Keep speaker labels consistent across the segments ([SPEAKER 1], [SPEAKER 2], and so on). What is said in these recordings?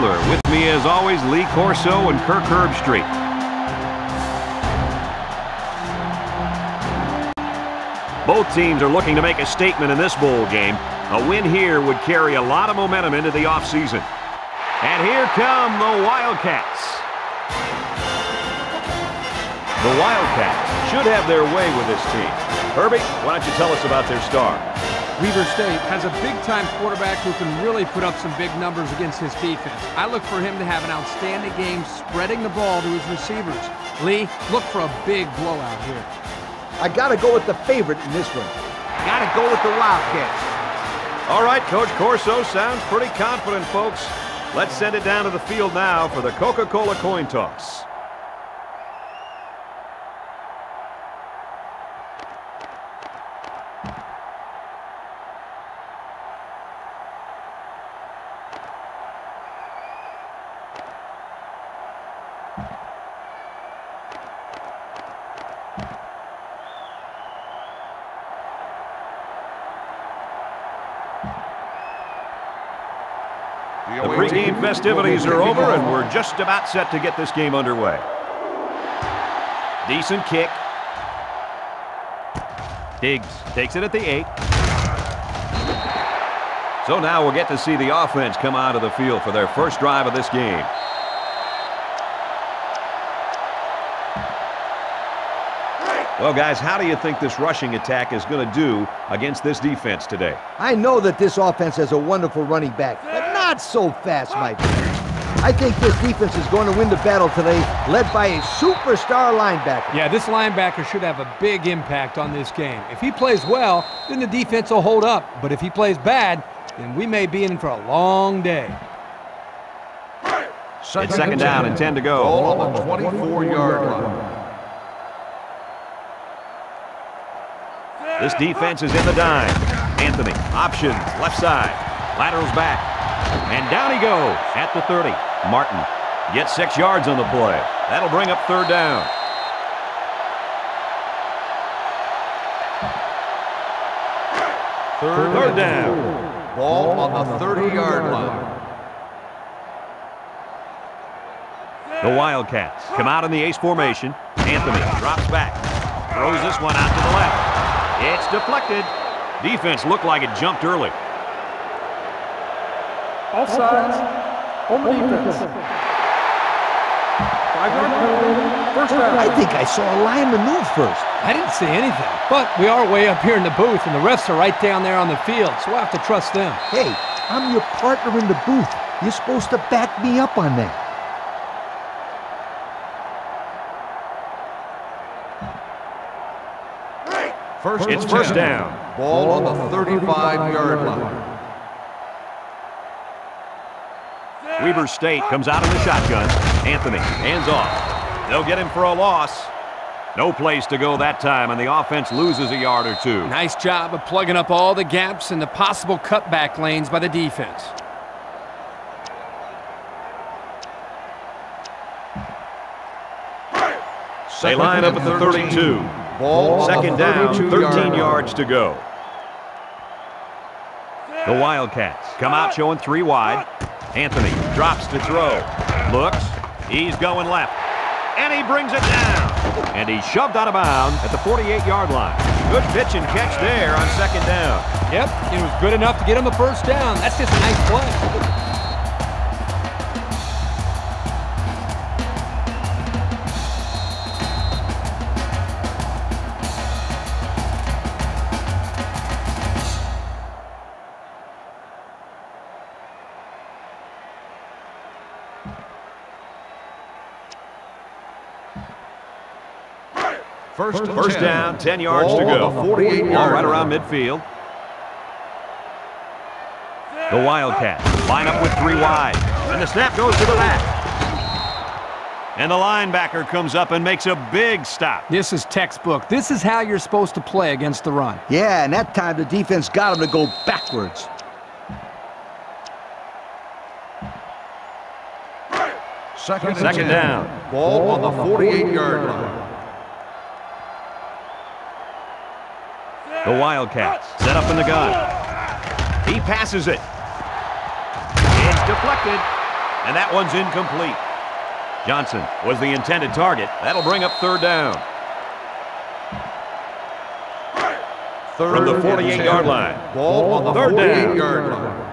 [SPEAKER 1] With me, as always, Lee Corso and Kirk Herbstreit. Both teams are looking to make a statement in this bowl game. A win here would carry a lot of momentum into the offseason. And here come the Wildcats. The Wildcats should have their way with this team. Herbie, why don't you tell us about their star?
[SPEAKER 2] Weber State has a big-time quarterback who can really put up some big numbers against his defense. I look for him to have an outstanding game spreading the ball to his receivers. Lee, look for a big blowout here.
[SPEAKER 3] I got to go with the favorite in this one.
[SPEAKER 4] Got to go with the Wildcats.
[SPEAKER 1] All right, Coach Corso sounds pretty confident, folks. Let's send it down to the field now for the Coca-Cola coin toss. The pregame festivities are over, and we're just about set to get this game underway. Decent kick. Diggs takes it at the 8. So now we'll get to see the offense come out of the field for their first drive of this game. Well, guys, how do you think this rushing attack is going to do against this defense today?
[SPEAKER 3] I know that this offense has a wonderful running back, but not so fast, my friend. I think this defense is going to win the battle today, led by a superstar linebacker.
[SPEAKER 2] Yeah, this linebacker should have a big impact on this game. If he plays well, then the defense will hold up. But if he plays bad, then we may be in for a long day.
[SPEAKER 1] It's second down and 10 to go.
[SPEAKER 4] All on the 24-yard line.
[SPEAKER 1] This defense is in the dime. Anthony, options, left side. Laterals back. And down he goes at the 30. Martin gets six yards on the play. That'll bring up third down. Third, third down.
[SPEAKER 4] Ball on the 30-yard line.
[SPEAKER 1] The Wildcats come out in the ace formation. Anthony drops back. Throws this one out to the left. It's deflected. Defense looked like it jumped early.
[SPEAKER 5] Offsides on the defense. Five-yard penalty, first down.
[SPEAKER 3] I think I saw a lineman move first.
[SPEAKER 2] I didn't see anything. But we are way up here in the booth, and the refs are right down there on the field, so we'll have to trust them.
[SPEAKER 3] Hey, I'm your partner in the booth. You're supposed to back me up on that.
[SPEAKER 4] First
[SPEAKER 1] It's first
[SPEAKER 4] 10.
[SPEAKER 1] down.
[SPEAKER 4] Ball on the 35-yard line.
[SPEAKER 1] Weber State comes out in the shotgun. Anthony, hands off. They'll get him for a loss. No place to go that time, and the offense loses a yard or two.
[SPEAKER 2] Nice job of plugging up all the gaps and the possible cutback lanes by the defense.
[SPEAKER 1] They line up at the 32.
[SPEAKER 4] Ball
[SPEAKER 1] Second
[SPEAKER 4] the
[SPEAKER 1] down,
[SPEAKER 4] 32-yard
[SPEAKER 1] 13
[SPEAKER 4] line.
[SPEAKER 1] yards to go. The Wildcats come out showing three wide. Anthony drops to throw. Looks. He's going left. And he brings it down. And he's shoved out of bounds at the 48-yard line. Good pitch and catch there on second down.
[SPEAKER 2] Yep, it was good enough to get him a first down. That's just a nice play.
[SPEAKER 4] First, and
[SPEAKER 1] First
[SPEAKER 4] 10.
[SPEAKER 1] down, 10 yards to go.
[SPEAKER 4] 48-yard
[SPEAKER 1] Ball right around midfield. The Wildcats line up with three wide. And the snap goes to the back. And the linebacker comes up and makes a big stop.
[SPEAKER 2] This is textbook. This is how you're supposed to play against the run.
[SPEAKER 3] Yeah, and that time the defense got him to go backwards.
[SPEAKER 4] Second,
[SPEAKER 1] Second
[SPEAKER 4] 10.
[SPEAKER 1] down.
[SPEAKER 4] Ball on the 48-yard line.
[SPEAKER 1] The Wildcats set up in the gun. He passes it. It's deflected, and that one's incomplete. Johnson was the intended target. That'll bring up third down.
[SPEAKER 4] Third
[SPEAKER 1] From the 48-yard line.
[SPEAKER 4] Ball on the
[SPEAKER 1] Third down.
[SPEAKER 4] 48-yard line.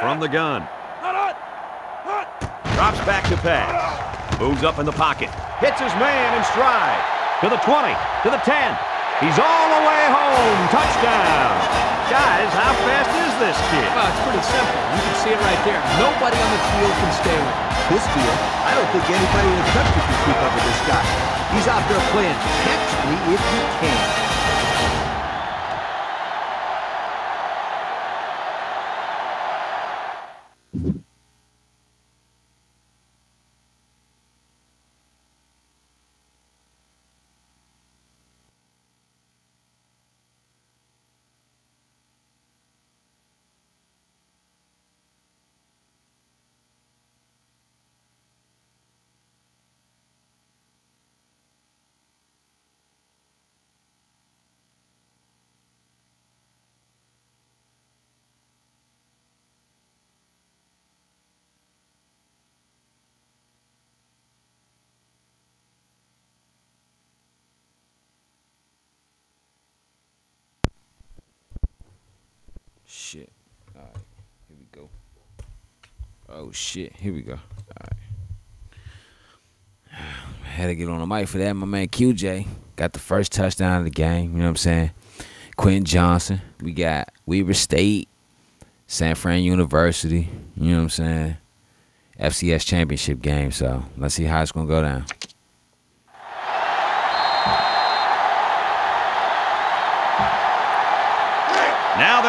[SPEAKER 1] From the gun. Drops back to pass. Moves up in the pocket. Hits his man in stride. To the 20. To the 10. He's all the way home. Touchdown. Guys, how fast is this kid?
[SPEAKER 2] Well, it's pretty simple. You can see it right there. Nobody on the field can stay with him.
[SPEAKER 3] This field, I don't think anybody in the country can keep up with this guy. He's out there playing catch me if you can.
[SPEAKER 6] Shit. All right. Here we go. Oh shit. Here we go. All right. Had to get on the mic for that. My man QJ got the first touchdown of the game. You know what I'm saying? Quentin Johnson. We got Weaver State, San Fran University. You know what I'm saying? FCS championship game. So let's see how it's gonna go down.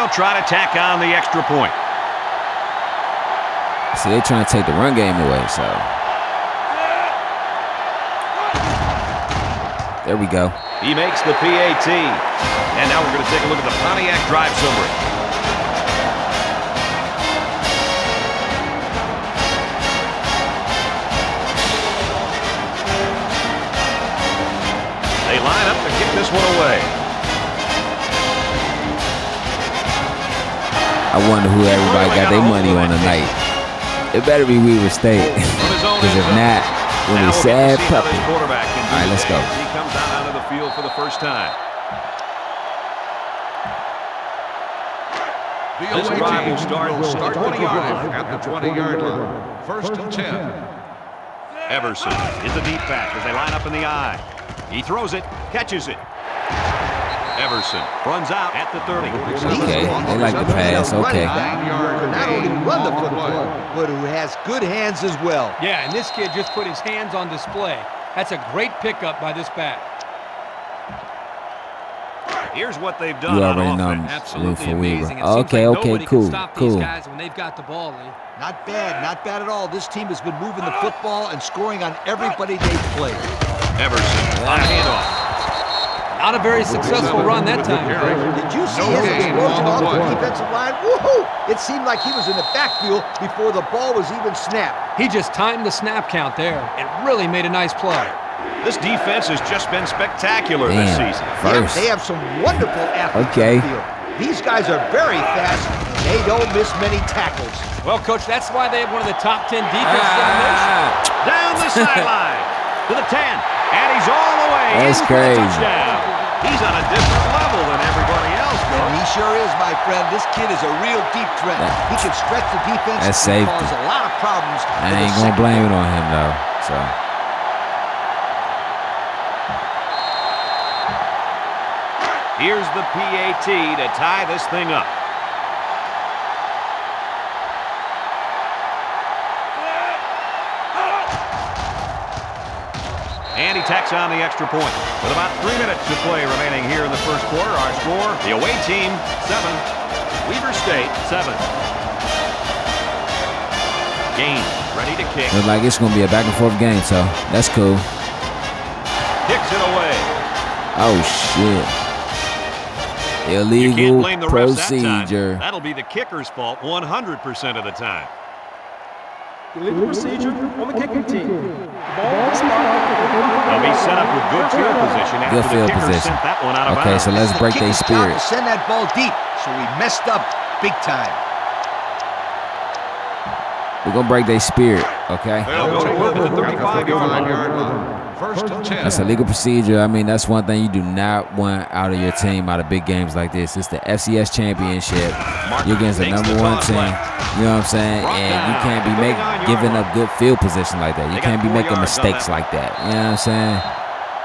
[SPEAKER 1] They'll try to tack on the extra point.
[SPEAKER 6] See, they're trying to take the run game away. So there we go.
[SPEAKER 1] He makes the PAT. And now we're going to take a look at the Pontiac drive summary.
[SPEAKER 6] Wonder who everybody got their money on tonight. It better be Weaver State.
[SPEAKER 1] From his own
[SPEAKER 6] Because if not, we'll
[SPEAKER 1] Now
[SPEAKER 6] be sad
[SPEAKER 1] get to see how
[SPEAKER 6] puppy.
[SPEAKER 1] this quarterback can do
[SPEAKER 6] All right, let's go.
[SPEAKER 1] He comes out onto the field for the first time.
[SPEAKER 4] The
[SPEAKER 1] This
[SPEAKER 4] away
[SPEAKER 1] drive
[SPEAKER 4] team
[SPEAKER 1] will start
[SPEAKER 4] will start the
[SPEAKER 1] 20 yards.
[SPEAKER 4] drive at the 20-yard line. First and 10.
[SPEAKER 1] Everson is the deep back as they line up in the I. He throws it, catches it. Everson runs out at the 30.
[SPEAKER 6] Okay, they like the pass. Okay.
[SPEAKER 4] Nine-yard
[SPEAKER 3] Who not only run the football, but who has good hands as well.
[SPEAKER 2] Yeah, and this kid just put his hands on display. That's a great pickup by this back.
[SPEAKER 1] Here's what they've done
[SPEAKER 6] You already know
[SPEAKER 2] Absolutely
[SPEAKER 6] Weaver.
[SPEAKER 2] amazing.
[SPEAKER 6] Okay,
[SPEAKER 2] like
[SPEAKER 6] okay, cool, cool.
[SPEAKER 2] guys when they've got the ball, Lee.
[SPEAKER 3] Not bad, not bad at all. This team has been moving the football and scoring on everybody they've played.
[SPEAKER 1] Everson on handoff.
[SPEAKER 2] Not a very successful run that time.
[SPEAKER 3] Did you see
[SPEAKER 4] No
[SPEAKER 3] his
[SPEAKER 4] gain
[SPEAKER 3] explosion
[SPEAKER 4] on the
[SPEAKER 3] off the defensive line? Woohoo! It seemed like he was in the backfield before the ball was even snapped.
[SPEAKER 2] He just timed the snap count there. and really made a nice play.
[SPEAKER 1] This defense has just been spectacular this
[SPEAKER 6] Damn.
[SPEAKER 1] season.
[SPEAKER 3] Yeah,
[SPEAKER 6] First.
[SPEAKER 3] they have some wonderful athletes
[SPEAKER 6] Okay.
[SPEAKER 3] on the field. These guys are very fast. They don't miss many tackles.
[SPEAKER 2] Well, Coach, that's why they have one of the top 10 defenses in the nation.
[SPEAKER 6] Ah,
[SPEAKER 1] Down the sideline to the 10. And he's all the way
[SPEAKER 6] That's
[SPEAKER 1] in for a
[SPEAKER 6] crazy.
[SPEAKER 1] Touchdown. He's on a different level than everybody else,
[SPEAKER 3] And
[SPEAKER 1] bro.
[SPEAKER 3] he sure is, my friend. This kid is a real deep threat.
[SPEAKER 6] That-
[SPEAKER 3] He can stretch the defense
[SPEAKER 6] That's
[SPEAKER 3] and
[SPEAKER 6] safety.
[SPEAKER 3] cause a lot of problems.
[SPEAKER 6] I
[SPEAKER 3] for the
[SPEAKER 6] ain't gonna blame it on him though. So
[SPEAKER 1] Here's the PAT to tie this thing up. And he tacks on the extra point. With about three minutes to play remaining here in the first quarter, our score, the away team, seven. Weaver State, seven. Game, ready to kick.
[SPEAKER 6] looks like it's gonna be a back and forth game. So that's cool.
[SPEAKER 1] Kicks it away.
[SPEAKER 6] Oh shit!
[SPEAKER 1] You can't
[SPEAKER 6] Illegal
[SPEAKER 1] blame the refs that
[SPEAKER 6] procedure.
[SPEAKER 1] That'll be the kicker's fault 100% of the time.
[SPEAKER 5] Illegal procedure on the kicking team. The ball is spotted.
[SPEAKER 1] They'll be set up with good field position after
[SPEAKER 6] Good
[SPEAKER 1] the
[SPEAKER 6] field
[SPEAKER 1] kicker
[SPEAKER 6] position.
[SPEAKER 1] sent that one out of
[SPEAKER 6] Okay,
[SPEAKER 1] bounds.
[SPEAKER 6] so let's
[SPEAKER 3] It's the
[SPEAKER 6] break their
[SPEAKER 3] kicker's
[SPEAKER 6] spirit.
[SPEAKER 3] to send that ball deep, so we messed up big time.
[SPEAKER 6] We're gonna break their spirit, okay?
[SPEAKER 1] They'll go to work at the 35-yard line.
[SPEAKER 4] yard line. First and 10.
[SPEAKER 6] That's a legal procedure. I mean, that's one thing you do not want out of your team out of big games like this. It's the FCS championship. You're against the number one team. You know what I'm saying? And you can't be make, giving up good field position like that. You can't be making mistakes like that. You know what I'm saying?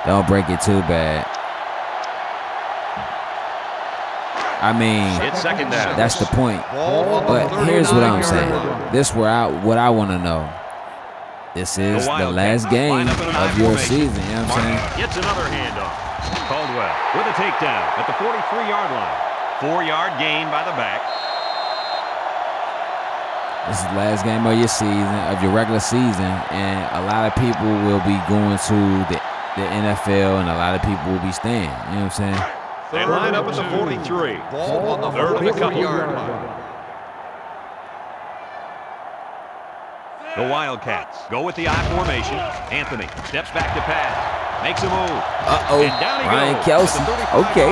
[SPEAKER 6] Don't break it too bad. I mean,
[SPEAKER 1] It's second down.
[SPEAKER 6] that's the point.
[SPEAKER 4] Ball on the
[SPEAKER 6] But here's what I'm saying. This where I what I want to know. This is the last game
[SPEAKER 1] line up in an I
[SPEAKER 6] of your season. You know what I'm saying?
[SPEAKER 1] Gets another handoff. Caldwell with a takedown at the 43-yard line. Four-yard gain by the back.
[SPEAKER 6] This is the last game of your season, of your regular season, and a lot of people will be going to the, the NFL, and a lot of people will be staying. You know what I'm saying?
[SPEAKER 1] They line up at the 43.
[SPEAKER 4] Ball on the
[SPEAKER 1] Third and a couple.
[SPEAKER 4] 40-yard line.
[SPEAKER 1] The Wildcats go with the I formation. Anthony steps back to pass. Makes a move.
[SPEAKER 6] Uh-oh.
[SPEAKER 1] And down he
[SPEAKER 6] Ryan
[SPEAKER 1] goes
[SPEAKER 6] Kelsey.
[SPEAKER 1] at the 35-yard
[SPEAKER 6] Okay.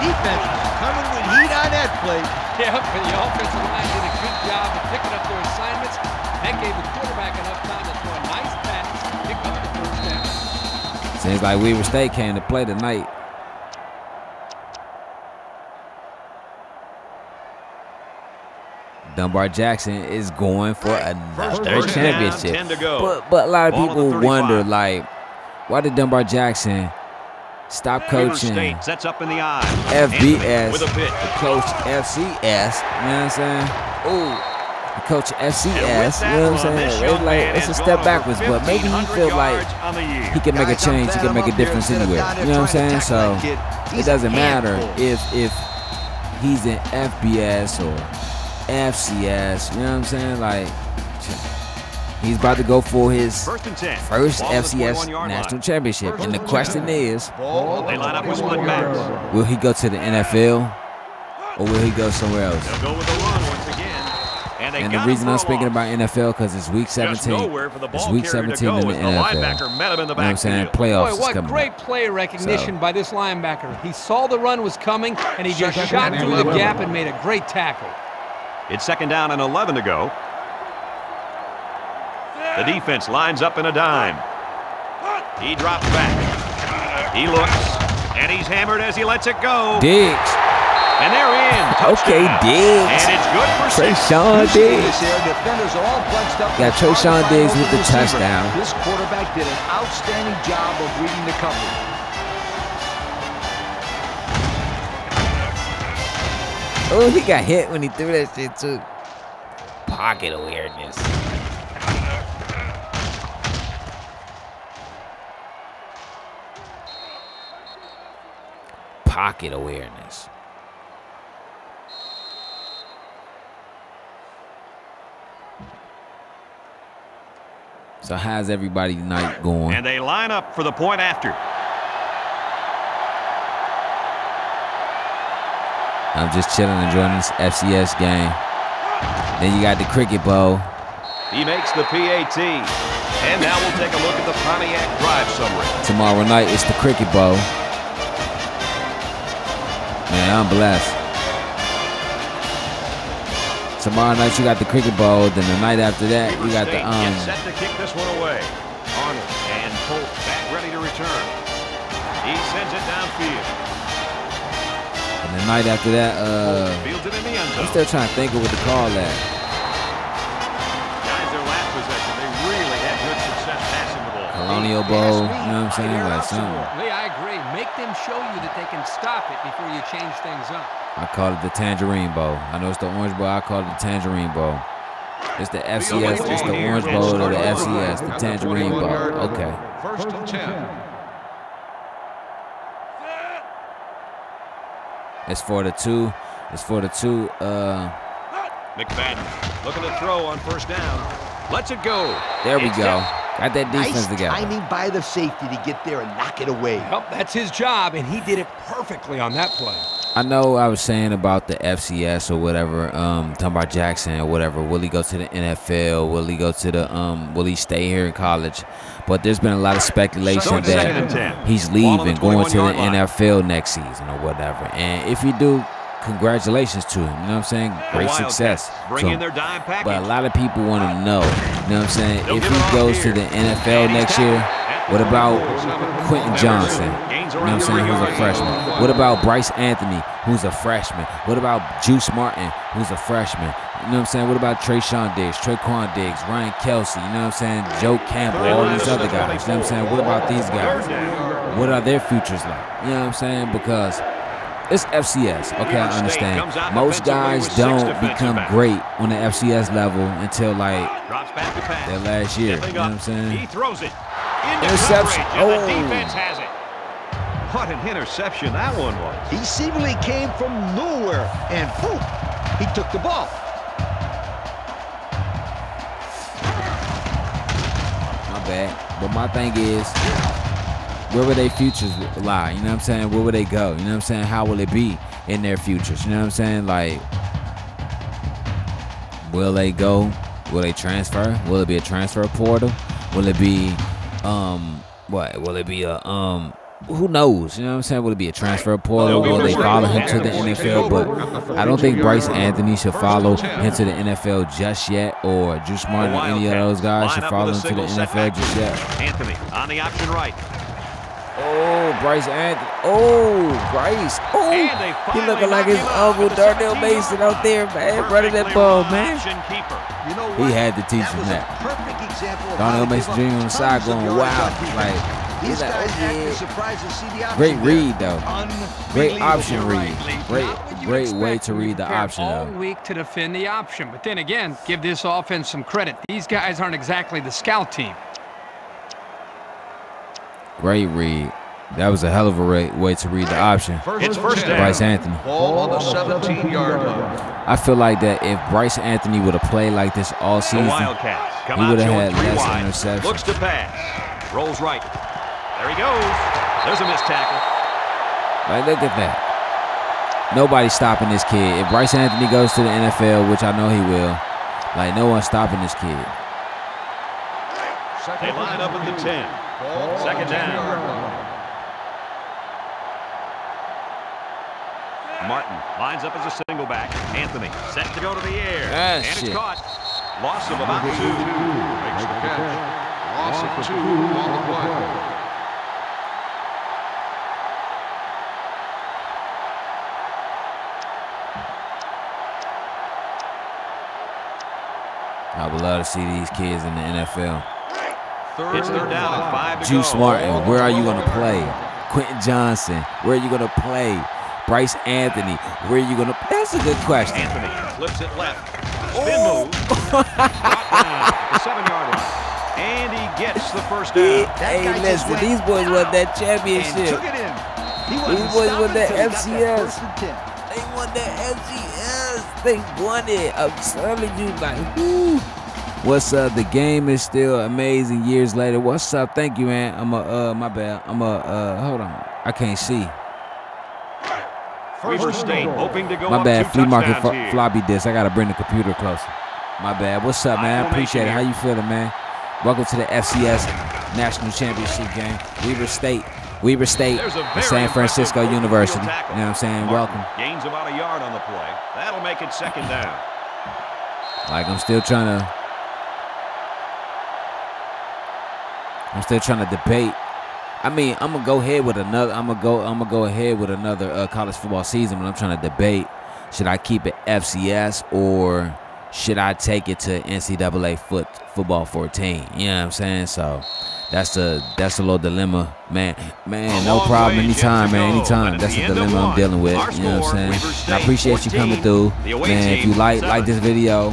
[SPEAKER 3] Defense coming with heat on that play.
[SPEAKER 2] Yep, and the offensive line did a good job of picking up their assignments. That gave the quarterback enough time to throw a nice pass, pick up the first down.
[SPEAKER 6] Seems like Weaver State came to play tonight. Dunbar Jackson is going for another
[SPEAKER 1] First
[SPEAKER 6] championship.
[SPEAKER 1] 10.
[SPEAKER 6] But, but a lot of
[SPEAKER 1] Ball
[SPEAKER 6] people wonder, like, why did Dunbar Jackson stop coaching
[SPEAKER 1] State sets up in the I.
[SPEAKER 6] FBS
[SPEAKER 1] with a pitch.
[SPEAKER 6] to coach FCS? You know what I'm saying? Ooh, to coach FCS. You know what I'm saying? It's like it's a step backwards, but maybe he feel like
[SPEAKER 1] yards on the year.
[SPEAKER 6] he can make a change. He can make a difference anywhere. You know what I'm saying? So
[SPEAKER 3] tackle that kid. He's
[SPEAKER 6] it doesn't matter if if he's in FBS or FCS. You know what I'm saying? Like he's about to go for his
[SPEAKER 1] First and 10.
[SPEAKER 6] first
[SPEAKER 1] Ball on the
[SPEAKER 6] FCS national championship, and the question is,
[SPEAKER 1] They line up with split backs.
[SPEAKER 6] will he go to the NFL or will he go somewhere else?
[SPEAKER 1] Go with the run once again. And,
[SPEAKER 6] And the reason I'm speaking
[SPEAKER 1] loss.
[SPEAKER 6] about NFL because it's week 17.
[SPEAKER 1] nowhere for the
[SPEAKER 6] It's week 17
[SPEAKER 1] go
[SPEAKER 6] in the
[SPEAKER 1] the
[SPEAKER 6] NFL.
[SPEAKER 1] linebacker met him in the
[SPEAKER 6] You know what I'm saying? Playoffs
[SPEAKER 2] Boy,
[SPEAKER 6] is
[SPEAKER 2] what
[SPEAKER 6] coming.
[SPEAKER 2] great
[SPEAKER 6] up.
[SPEAKER 2] play recognition
[SPEAKER 6] So-
[SPEAKER 2] by this linebacker. He saw the run was coming, and he just shot through the gap and made a great tackle.
[SPEAKER 1] It's second down and 11 to go. The defense lines up in a dime. He drops back. He looks, and he's hammered as he lets it go.
[SPEAKER 6] Diggs.
[SPEAKER 1] And they're in.
[SPEAKER 6] Okay,
[SPEAKER 1] Touchdown.
[SPEAKER 6] Diggs.
[SPEAKER 1] And it's good for six.
[SPEAKER 6] Trayshawn Diggs.
[SPEAKER 3] This here, defenders are all bunched up.
[SPEAKER 6] Got
[SPEAKER 3] It's
[SPEAKER 6] Trayshawn Diggs with the
[SPEAKER 3] receiver.
[SPEAKER 6] touchdown.
[SPEAKER 3] This quarterback did an outstanding job of reading the coverage.
[SPEAKER 6] Oh, he got hit when he threw that shit too. Pocket awareness. Pocket awareness. So how's everybody night going?
[SPEAKER 1] And they line up for the point after.
[SPEAKER 6] I'm just chilling, enjoying this FCS game. Then you got the cricket bowl.
[SPEAKER 1] He makes the PAT. And now we'll take a look at the Pontiac Drive summary.
[SPEAKER 6] Tomorrow night it's the cricket bowl. Man, I'm blessed. Tomorrow night you got the cricket bowl. Then the night after that you got the um.
[SPEAKER 1] gets set to kick this one away. Arnold and Pope back ready to return. He sends it downfield.
[SPEAKER 6] And the night after that, uh,
[SPEAKER 1] Pope fields it in the end
[SPEAKER 6] I'm still trying to think of what to call that.
[SPEAKER 1] Guys, their last possession, they really had good success passing the ball.
[SPEAKER 6] Colonial bowl. You know what I'm saying? Like something.
[SPEAKER 2] Lee, I agree. Make them show you that they can stop it before you change things up.
[SPEAKER 6] I call it the Tangerine Bowl. I know it's the Orange Bowl. I call it the Tangerine Bowl. It's the FCS. It's the Orange Bowl or the FCS. The Tangerine Bowl. Okay.
[SPEAKER 4] First and 10.
[SPEAKER 6] It's for the two. It's for the two. Uh,
[SPEAKER 1] McFadden looking to throw on first down. Lets it go.
[SPEAKER 6] there we
[SPEAKER 1] It's
[SPEAKER 6] go. Got that defense
[SPEAKER 3] Nice
[SPEAKER 6] together.
[SPEAKER 3] timing by the safety to get there and knock it away.
[SPEAKER 2] Well, that's his job, and he did it perfectly on that play.
[SPEAKER 6] I know I was saying about the FCS or whatever, um, talking about Jackson or whatever. Will he go to the NFL? Will he go to the um? Will he stay here in college? But there's been a lot of speculation
[SPEAKER 1] So it's second and
[SPEAKER 6] that he's
[SPEAKER 1] Ball on the
[SPEAKER 6] leaving, going to the
[SPEAKER 1] line.
[SPEAKER 6] NFL next season or whatever. And if you do, congratulations to him. You know what I'm saying? Great success.
[SPEAKER 1] Bring
[SPEAKER 6] to
[SPEAKER 1] in their dime package.
[SPEAKER 6] But a lot of people want to know, you know what I'm saying?
[SPEAKER 1] They'll
[SPEAKER 6] if he goes
[SPEAKER 1] here.
[SPEAKER 6] to the NFL next year, what about
[SPEAKER 1] 44.
[SPEAKER 6] Quentin Johnson? You know what I'm saying? Who's a freshman. What about Bryce Anthony, who's a freshman? What about Juice Martin, who's a freshman? You know what I'm saying? What about Trayshawn Diggs, Traquan Diggs, Ryan Kelsey, you know what I'm saying? Joe Campbell, all these other guys. You know what I'm saying? What about these guys? What are their futures like? You know what I'm saying? Because it's FCS. Okay, I understand. Most guys don't become great on the FCS level until like
[SPEAKER 1] Drops back to pass.
[SPEAKER 6] their last year. You know what. I'm saying?
[SPEAKER 1] He throws it. Into
[SPEAKER 6] Interception.
[SPEAKER 1] coverage, and
[SPEAKER 6] Oh.
[SPEAKER 1] the defense has it. What an interception that one was.
[SPEAKER 3] He seemingly came from nowhere, and boom, he took the ball.
[SPEAKER 6] My bad. But my thing is, where will their futures lie? You know what I'm saying? Where will they go? You know what I'm saying? How will it be in their futures? You know what I'm saying? Like, will they go? Will they transfer? Will it be a transfer portal? Will it be, um, what? Will it be a, um, who knows? You know what I'm saying? Will it be a transfer portal? Will they follow him to the NFL? But I don't think Bryce Anthony should follow him to the NFL just yet, or Juice Martin, or any of those guys should follow him to the NFL just yet.
[SPEAKER 1] Anthony on the option right.
[SPEAKER 6] Oh, Bryce Anthony. Oh, Bryce. Oh,
[SPEAKER 1] And
[SPEAKER 6] he looking like his uncle Darnell Mason out there, man, running that ball, man.
[SPEAKER 3] You know
[SPEAKER 6] He had to teach
[SPEAKER 3] that
[SPEAKER 6] him that.
[SPEAKER 3] A perfect example of
[SPEAKER 6] Darnell Mason
[SPEAKER 3] give
[SPEAKER 6] Jr. on the side going
[SPEAKER 3] yards
[SPEAKER 6] wild. Like,
[SPEAKER 3] These
[SPEAKER 6] he's like,
[SPEAKER 3] guys
[SPEAKER 6] oh,
[SPEAKER 3] act
[SPEAKER 6] yeah.
[SPEAKER 3] surprised to see the option
[SPEAKER 6] Great read, though. Great option read. Great,
[SPEAKER 2] Not
[SPEAKER 6] great way to read the
[SPEAKER 2] prepare
[SPEAKER 6] option,
[SPEAKER 2] all
[SPEAKER 6] though.
[SPEAKER 2] week to defend the option. But then again, give this offense some credit. These guys aren't exactly the scout team.
[SPEAKER 6] Great read. That was a hell of a way to read the option.
[SPEAKER 1] It's first down.
[SPEAKER 6] Bryce Anthony.
[SPEAKER 4] Ball on the 17-yard line.
[SPEAKER 6] I feel like that if Bryce Anthony would have played like this all season, he would've had less
[SPEAKER 1] wide.
[SPEAKER 6] interceptions.
[SPEAKER 1] Looks to pass. Rolls right. There he goes. There's a missed tackle.
[SPEAKER 6] Like, look at that. Nobody's stopping this kid. If Bryce Anthony goes to the NFL, which I know he will, like, no one's stopping this kid.
[SPEAKER 1] They line up at the 10. Second down. Martin lines up as a single back. Anthony set to go to the air.
[SPEAKER 6] Ah,
[SPEAKER 1] and
[SPEAKER 6] shit.
[SPEAKER 1] it's caught. Loss of about two.
[SPEAKER 4] Makes the catch. Loss of two on the play.
[SPEAKER 6] I would love to see these kids in the NFL.
[SPEAKER 1] It's third down and five to
[SPEAKER 6] Juice
[SPEAKER 1] go.
[SPEAKER 6] Martin, where are you going to play? Quentin Johnson, where are you going to play? Bryce Anthony, where are you going to That's a good question.
[SPEAKER 1] Anthony flips it left. Spin oh! move. Brought down the seven-yard line. And he gets the first down.
[SPEAKER 6] Hey,
[SPEAKER 3] guy
[SPEAKER 6] listen,
[SPEAKER 3] went
[SPEAKER 6] these boys won that
[SPEAKER 3] and
[SPEAKER 6] championship.
[SPEAKER 3] took it in. He
[SPEAKER 6] These
[SPEAKER 3] wasn't
[SPEAKER 6] boys won
[SPEAKER 3] stopping
[SPEAKER 6] that
[SPEAKER 3] until
[SPEAKER 6] FCS.
[SPEAKER 3] first and 10.
[SPEAKER 6] They won that FCS. They won it. I'm telling you, like, whoo. What's up? The game is still amazing years later. What's up? Thank you, man. I'm a, uh, my bad. I'm a, uh, hold on. I can't see.
[SPEAKER 1] Weaver State hoping to go
[SPEAKER 6] My bad. Flea market
[SPEAKER 1] touchdowns
[SPEAKER 6] fl-
[SPEAKER 1] here.
[SPEAKER 6] floppy disk. I gotta bring the computer closer. My bad. What's up, man? I appreciate it. How you feeling, man? Welcome to the FCS National Championship game. Weaver State. Weaver State. And San Francisco University. You know what I'm saying?
[SPEAKER 1] Martin
[SPEAKER 6] Welcome.
[SPEAKER 1] Gains about a yard on the play. That'll make it second down.
[SPEAKER 6] Like I'm still trying to. I'm still trying to debate. I mean, I'm gonna go ahead with another. I'm gonna go. I'm gonna go ahead with another uh, college football season, but I'm trying to debate: should I keep it FCS or should I take it to NCAA foot football 14? You know what I'm saying? So that's a that's a little dilemma, man. Man, no problem. Anytime, man. Anytime. That's a
[SPEAKER 1] the
[SPEAKER 6] dilemma I'm dealing with. You know what I'm saying? I appreciate you coming through, man. If you like like this video,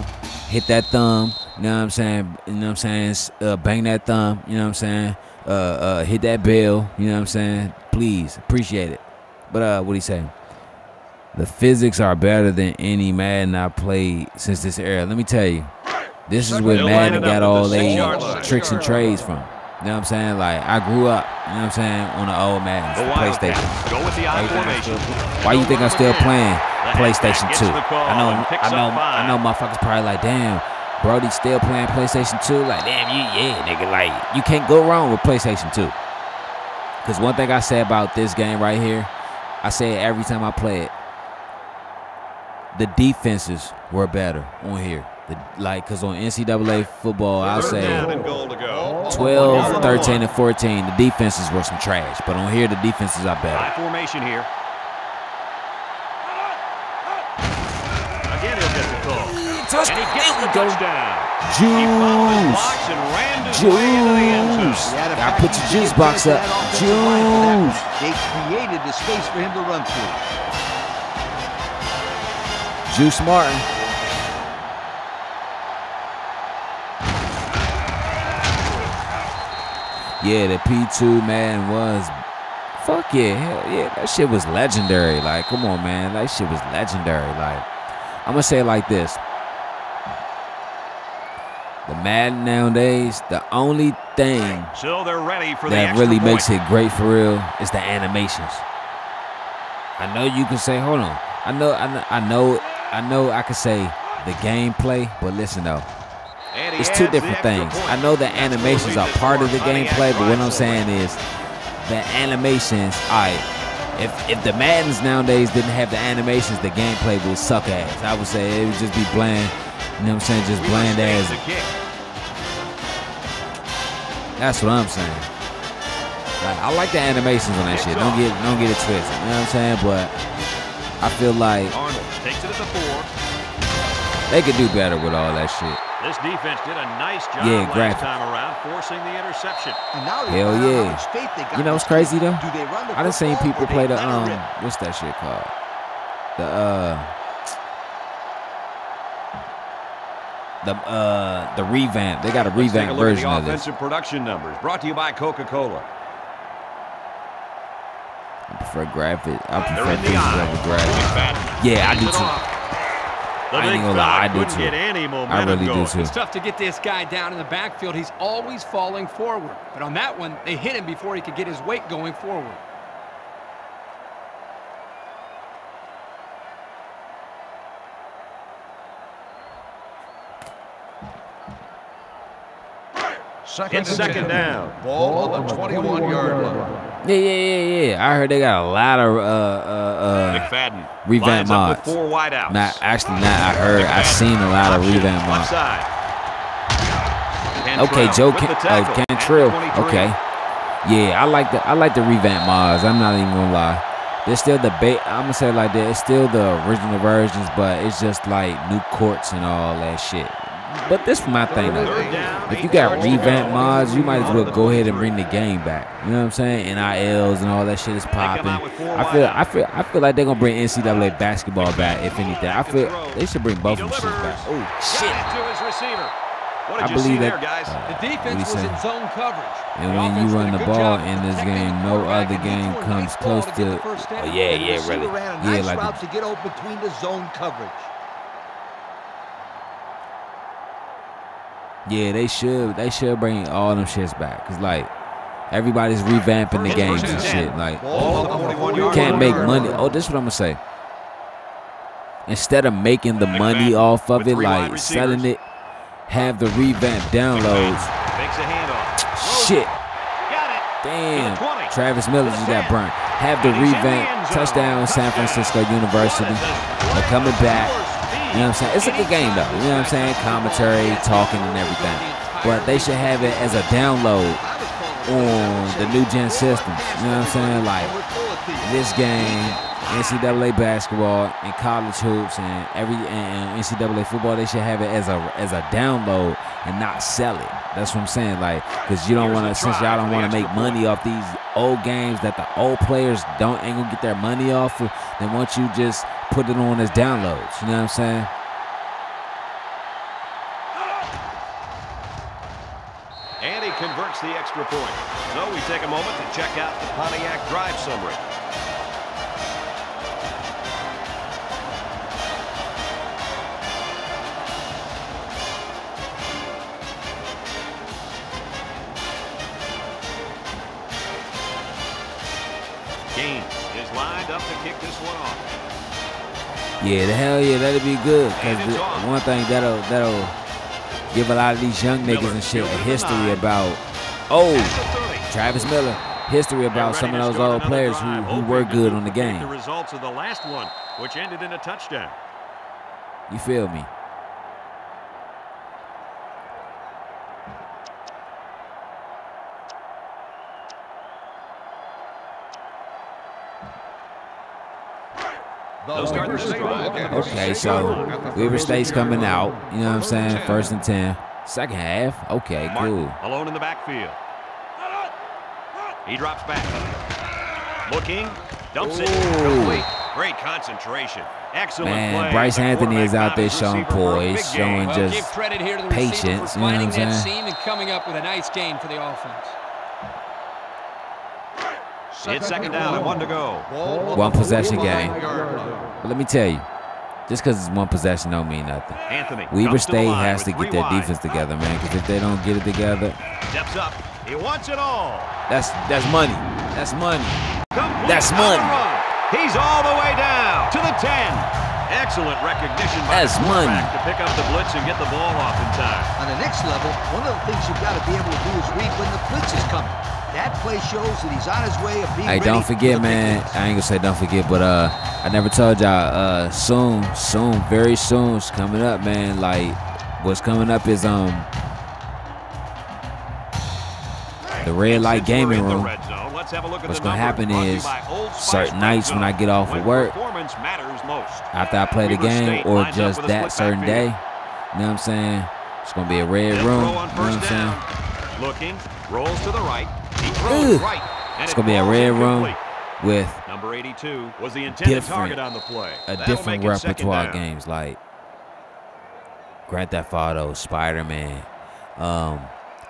[SPEAKER 6] hit that thumb. You know what I'm saying? You know what I'm saying? Uh, bang that thumb. You know what I'm saying? Uh, uh, hit that bell. You know what I'm saying? Please appreciate it. But uh, what he say? The physics are better than any Madden I played since this era. Let me tell you, this is where Madden
[SPEAKER 1] line it up
[SPEAKER 6] got all they tricks and trades from. You know what I'm saying? Like I grew up. You know what I'm saying? On the old Madden,
[SPEAKER 1] The
[SPEAKER 6] PlayStation.
[SPEAKER 1] Go with the
[SPEAKER 6] Why
[SPEAKER 1] I
[SPEAKER 6] you think I'm
[SPEAKER 1] formation.
[SPEAKER 6] still- Why you think I'm still playing PlayStation 2? I know, I know. I know. Motherfuckers probably like, damn, Brody still playing PlayStation 2. Like, damn, you, yeah, nigga. Like, you can't go wrong with PlayStation 2. Cause one thing I say about this game right here, I say it every time I play it. the defenses were better on here. The, like, cause on NCAA football, I'll say
[SPEAKER 1] down and goal to go.
[SPEAKER 6] 12, 13, and 14, the defenses were some trash. But on here, the defenses are better.
[SPEAKER 1] High formation here. Call. And he gets the touchdown. He followed his
[SPEAKER 6] Juice.
[SPEAKER 1] box and rammed his way into the end zone.
[SPEAKER 6] Juice.
[SPEAKER 3] Yeah, the
[SPEAKER 6] Gotta
[SPEAKER 3] fact
[SPEAKER 6] put
[SPEAKER 3] that
[SPEAKER 6] your juice box up.
[SPEAKER 3] that offensive line for that
[SPEAKER 6] Juice.
[SPEAKER 3] They created the space for him to run through.
[SPEAKER 6] Juice Martin. Yeah, the P2 man was fuck yeah, hell yeah. That shit was legendary. Like, come on, man. That shit was legendary. Like, I'm gonna say it like this. The Madden nowadays, the only thing
[SPEAKER 1] So they're ready for
[SPEAKER 6] that really
[SPEAKER 1] point.
[SPEAKER 6] makes it great for real is the animations. I know you can say, hold on. I know, I know, I know, I know. I could say the gameplay, but listen though, it's two different things.
[SPEAKER 1] point.
[SPEAKER 6] I know the animations are part of the gameplay, but what I'm saying is the animations. I, if if the Maddens nowadays didn't have the animations, the gameplay would suck ass. I would say it would just be bland. You know what I'm saying? Just bland
[SPEAKER 1] must
[SPEAKER 6] ass.
[SPEAKER 1] take the kick.
[SPEAKER 6] That's what I'm saying. Like, I like the animations on that shit. Don't get don't get it twisted. You know what I'm saying? But I feel like
[SPEAKER 1] Arnold takes it at the four.
[SPEAKER 6] they could do better with all that shit.
[SPEAKER 1] This defense did a nice job
[SPEAKER 6] Yeah,
[SPEAKER 1] last
[SPEAKER 6] graphic.
[SPEAKER 1] time around, forcing the interception.
[SPEAKER 3] And now
[SPEAKER 6] Hell yeah.
[SPEAKER 3] how much faith they got
[SPEAKER 6] You know
[SPEAKER 3] in
[SPEAKER 6] what's crazy though?
[SPEAKER 3] Do they run the
[SPEAKER 6] I done seen
[SPEAKER 3] football
[SPEAKER 6] people play
[SPEAKER 3] they
[SPEAKER 6] the um what's that shit called? The uh the uh the revamp. They got a
[SPEAKER 1] Let's take a
[SPEAKER 6] revamp
[SPEAKER 1] look at
[SPEAKER 6] version
[SPEAKER 1] the
[SPEAKER 6] of this.
[SPEAKER 1] offensive production numbers. Brought to you by Coca-Cola.
[SPEAKER 6] I prefer graphic. I prefer
[SPEAKER 1] in the
[SPEAKER 6] things
[SPEAKER 1] eye.
[SPEAKER 6] over graphic. Yeah, I do too.
[SPEAKER 1] The
[SPEAKER 6] I ain't
[SPEAKER 1] big
[SPEAKER 6] gonna lie,
[SPEAKER 1] fella
[SPEAKER 6] I do
[SPEAKER 1] couldn't
[SPEAKER 6] too.
[SPEAKER 1] get any
[SPEAKER 6] I
[SPEAKER 1] momentum
[SPEAKER 6] really
[SPEAKER 1] going.
[SPEAKER 6] do too.
[SPEAKER 2] It's tough to get this guy down in the backfield. He's always falling forward. But on that one, they hit him before he could get his weight going forward.
[SPEAKER 4] Second,
[SPEAKER 1] It's second
[SPEAKER 4] and
[SPEAKER 1] down.
[SPEAKER 4] Ball on the 21-yard line.
[SPEAKER 6] Yeah, yeah, yeah, yeah. I heard they got a lot of uh uh uh
[SPEAKER 1] McFadden
[SPEAKER 6] revamp
[SPEAKER 1] lines up
[SPEAKER 6] mods.
[SPEAKER 1] with four wideouts.
[SPEAKER 6] Not actually not I heard. I
[SPEAKER 1] McFadden,
[SPEAKER 6] seen a lot of revamp mods. Okay, Joe
[SPEAKER 1] with
[SPEAKER 6] Can
[SPEAKER 1] the
[SPEAKER 6] oh
[SPEAKER 1] tackle at the
[SPEAKER 6] Cantrill. Okay. Yeah, I like the I like the revamp mods. I'm not even gonna lie. They're still the ba- I'm gonna say it like that. It's still the original versions, but it's just like new courts and all that shit. But this is my thing though. If you got
[SPEAKER 1] yards
[SPEAKER 6] revamp mods, you might as well go ahead and bring the game back. You know what I'm saying? NILs and all that shit is popping.
[SPEAKER 1] out with four
[SPEAKER 6] I feel. I feel I feel like they're gonna bring NCAA basketball back. If anything, I feel they should bring both of them shits
[SPEAKER 1] delivers.
[SPEAKER 6] back. Oh shit!
[SPEAKER 1] it to his receiver. What did
[SPEAKER 6] I
[SPEAKER 1] you see
[SPEAKER 6] believe
[SPEAKER 1] there,
[SPEAKER 6] that.
[SPEAKER 1] guys?
[SPEAKER 6] uh,
[SPEAKER 2] The
[SPEAKER 6] what do you
[SPEAKER 2] defense was
[SPEAKER 6] say?
[SPEAKER 2] in zone coverage.
[SPEAKER 6] And
[SPEAKER 2] The
[SPEAKER 6] when you run the ball in this game, no other game comes close
[SPEAKER 2] to
[SPEAKER 6] to.
[SPEAKER 2] get the first down.
[SPEAKER 6] Oh yeah, yeah, really,
[SPEAKER 3] ran a
[SPEAKER 6] yeah,
[SPEAKER 3] nice
[SPEAKER 6] like.
[SPEAKER 3] route to get open between the zone coverage.
[SPEAKER 6] Yeah, they should. They should bring all them shits back. Cause like everybody's revamping the games
[SPEAKER 1] and
[SPEAKER 6] shit. Like
[SPEAKER 1] Ball on the 41
[SPEAKER 6] you can't make money. Oh, this is what I'm gonna say. Instead of making the money off of it, like selling it, have the revamp downloads.
[SPEAKER 1] Fakes a handoff.
[SPEAKER 6] Shit,
[SPEAKER 1] Got it.
[SPEAKER 6] damn.
[SPEAKER 1] To the 20.
[SPEAKER 6] Travis Miller just got burnt. Have the
[SPEAKER 1] And he's in the
[SPEAKER 6] revamp touchdown San Francisco University. They're coming back. You know what I'm saying? It's a good game though. You know what I'm saying? Commentary, talking, and everything. But they should have it as a download on the new gen systems. You know what I'm saying? Like this game, NCAA basketball and college hoops and every and NCAA football, they should have it as a as a download and not sell it. That's what I'm saying. Like, because you don't want to, since y'all don't want to make money off these old games that the old players don't ain't gonna get their money off. Then once you just put it on as downloads, you know what I'm saying?
[SPEAKER 1] And he converts the extra point. So we take a moment to check out the Pontiac drive summary. Gaines is lined up to kick this one off.
[SPEAKER 6] Yeah, the hell yeah, that'd be good. Cause the, one thing that'll that'll give a lot of these young niggas and shit a history about. Oh,
[SPEAKER 1] At the 30.
[SPEAKER 6] Travis Miller, history about some of those old players who, who were good on the game.
[SPEAKER 1] The results of the last one, which ended in a touchdown.
[SPEAKER 6] You feel me?
[SPEAKER 1] They'll start this drive.
[SPEAKER 6] Okay, so Weber State's coming out. You know what I'm saying? First and 10. Second half. Okay, cool.
[SPEAKER 1] alone in the backfield. He drops back. Looking, dumps it. Complete. Great concentration. Excellent
[SPEAKER 6] Man,
[SPEAKER 1] play.
[SPEAKER 6] Bryce Anthony is out there showing
[SPEAKER 1] receiver for a
[SPEAKER 6] poise, showing
[SPEAKER 1] gain.
[SPEAKER 2] Well,
[SPEAKER 6] just
[SPEAKER 2] credit here to the
[SPEAKER 6] patience, you know what I'm saying?
[SPEAKER 2] seam and coming up with a nice gain for the offense.
[SPEAKER 1] It's second down and one to go.
[SPEAKER 6] one possession game. But let me tell you, just because it's one possession don't mean nothing.
[SPEAKER 1] Anthony.
[SPEAKER 6] Weber
[SPEAKER 1] comes to
[SPEAKER 6] State has to get their
[SPEAKER 1] wide.
[SPEAKER 6] defense together, man. Because if they don't get it together,
[SPEAKER 1] Steps up. He wants it all.
[SPEAKER 6] that's that's money. That's money.
[SPEAKER 1] Complete
[SPEAKER 6] That's money.
[SPEAKER 1] He's all the way down to the 10. Excellent recognition by
[SPEAKER 6] That's
[SPEAKER 1] the
[SPEAKER 6] money.
[SPEAKER 1] quarterback to pick up the blitz and get the ball off in time.
[SPEAKER 3] On the next level, one of the things you've got to be able to do is read when the blitz is coming. That play shows that he's on his way of being
[SPEAKER 6] Hey, don't forget,
[SPEAKER 3] the
[SPEAKER 6] man.
[SPEAKER 3] leagues.
[SPEAKER 6] I ain't gonna say don't forget, but uh, I never told y'all. Uh, soon, soon, very soon, it's coming up, man. Like, what's coming up is um, the red light gaming room.
[SPEAKER 1] zone, let's have a look at
[SPEAKER 6] What's gonna happen
[SPEAKER 1] brought to you
[SPEAKER 6] is
[SPEAKER 1] by Old Spice
[SPEAKER 6] certain nights when I get off of work,
[SPEAKER 1] performance matters most.
[SPEAKER 6] After I play the game or just that certain day, you know what I'm saying? It's gonna be a red
[SPEAKER 1] They'll
[SPEAKER 6] room. You know what I'm saying?
[SPEAKER 1] Looking, rolls to the right. He throws
[SPEAKER 6] Ugh.
[SPEAKER 1] right. and
[SPEAKER 6] It's gonna be a red room with
[SPEAKER 1] Number 82 was the intended target on the play.
[SPEAKER 6] a different
[SPEAKER 1] make it second
[SPEAKER 6] repertoire games like Grand Theft Auto, Spider Man, um,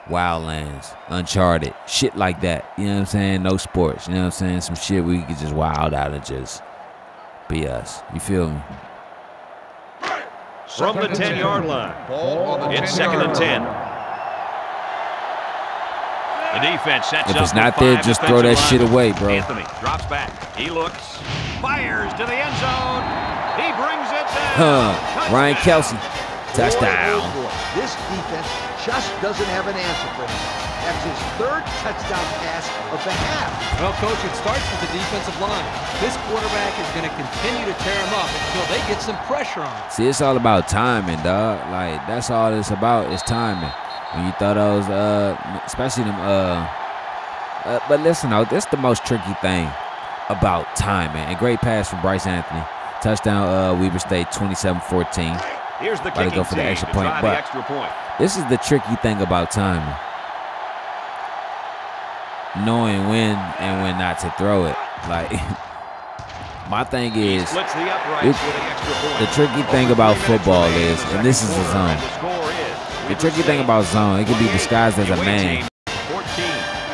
[SPEAKER 6] Wildlands, Uncharted, shit like that. You know what I'm saying? No sports. You know what I'm saying? Some shit we could just wild out and just be us. You feel me?
[SPEAKER 1] From the 10-yard line.
[SPEAKER 4] Ball on the
[SPEAKER 1] It's
[SPEAKER 4] 10
[SPEAKER 1] second and
[SPEAKER 4] yard
[SPEAKER 1] 10.
[SPEAKER 6] If
[SPEAKER 1] up
[SPEAKER 6] it's not there, just throw that
[SPEAKER 1] defensive
[SPEAKER 6] shit away, bro.
[SPEAKER 1] Anthony drops back. He looks, fires to the end zone. He brings it down.
[SPEAKER 6] Huh. Ryan
[SPEAKER 1] Touchdown.
[SPEAKER 6] Kelsey,
[SPEAKER 3] Boy,
[SPEAKER 6] touchdown.
[SPEAKER 3] boy, This defense just doesn't have an answer for him. That's his third touchdown pass of the half.
[SPEAKER 2] Well, Coach, it starts with the defensive line. This quarterback is going to continue to tear him up until they get some pressure on him.
[SPEAKER 6] See, it's all about timing, dog. Like that's all it's about is timing. When you throw those, uh, especially them, uh, uh, but listen, though, this the most tricky thing about timing. And great pass from Bryce Anthony, touchdown, uh, Weber State, 27-14.
[SPEAKER 1] Here's the
[SPEAKER 6] About to go for the extra point, but-
[SPEAKER 1] the extra point.
[SPEAKER 6] This is the tricky thing about timing, knowing when and when not to throw it. Like my thing is,
[SPEAKER 1] the the extra point.
[SPEAKER 6] the tricky thing about football is, and this is a zone.
[SPEAKER 1] The
[SPEAKER 6] tricky thing about zone, it can be disguised as a man.
[SPEAKER 1] 14.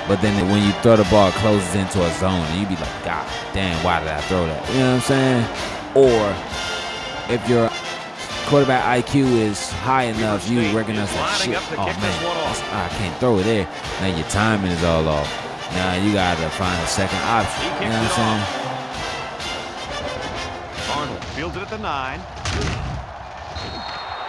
[SPEAKER 6] But then when you throw the ball, it closes into a zone, and you be like, God damn, why did I throw that? You know what I'm saying? Or if your quarterback IQ is high enough, you recognize that shit. Oh man, I can't throw it there. Now your timing is all off. Now you gotta find a second option. You know what I'm saying?
[SPEAKER 1] Arnold fields it at the nine.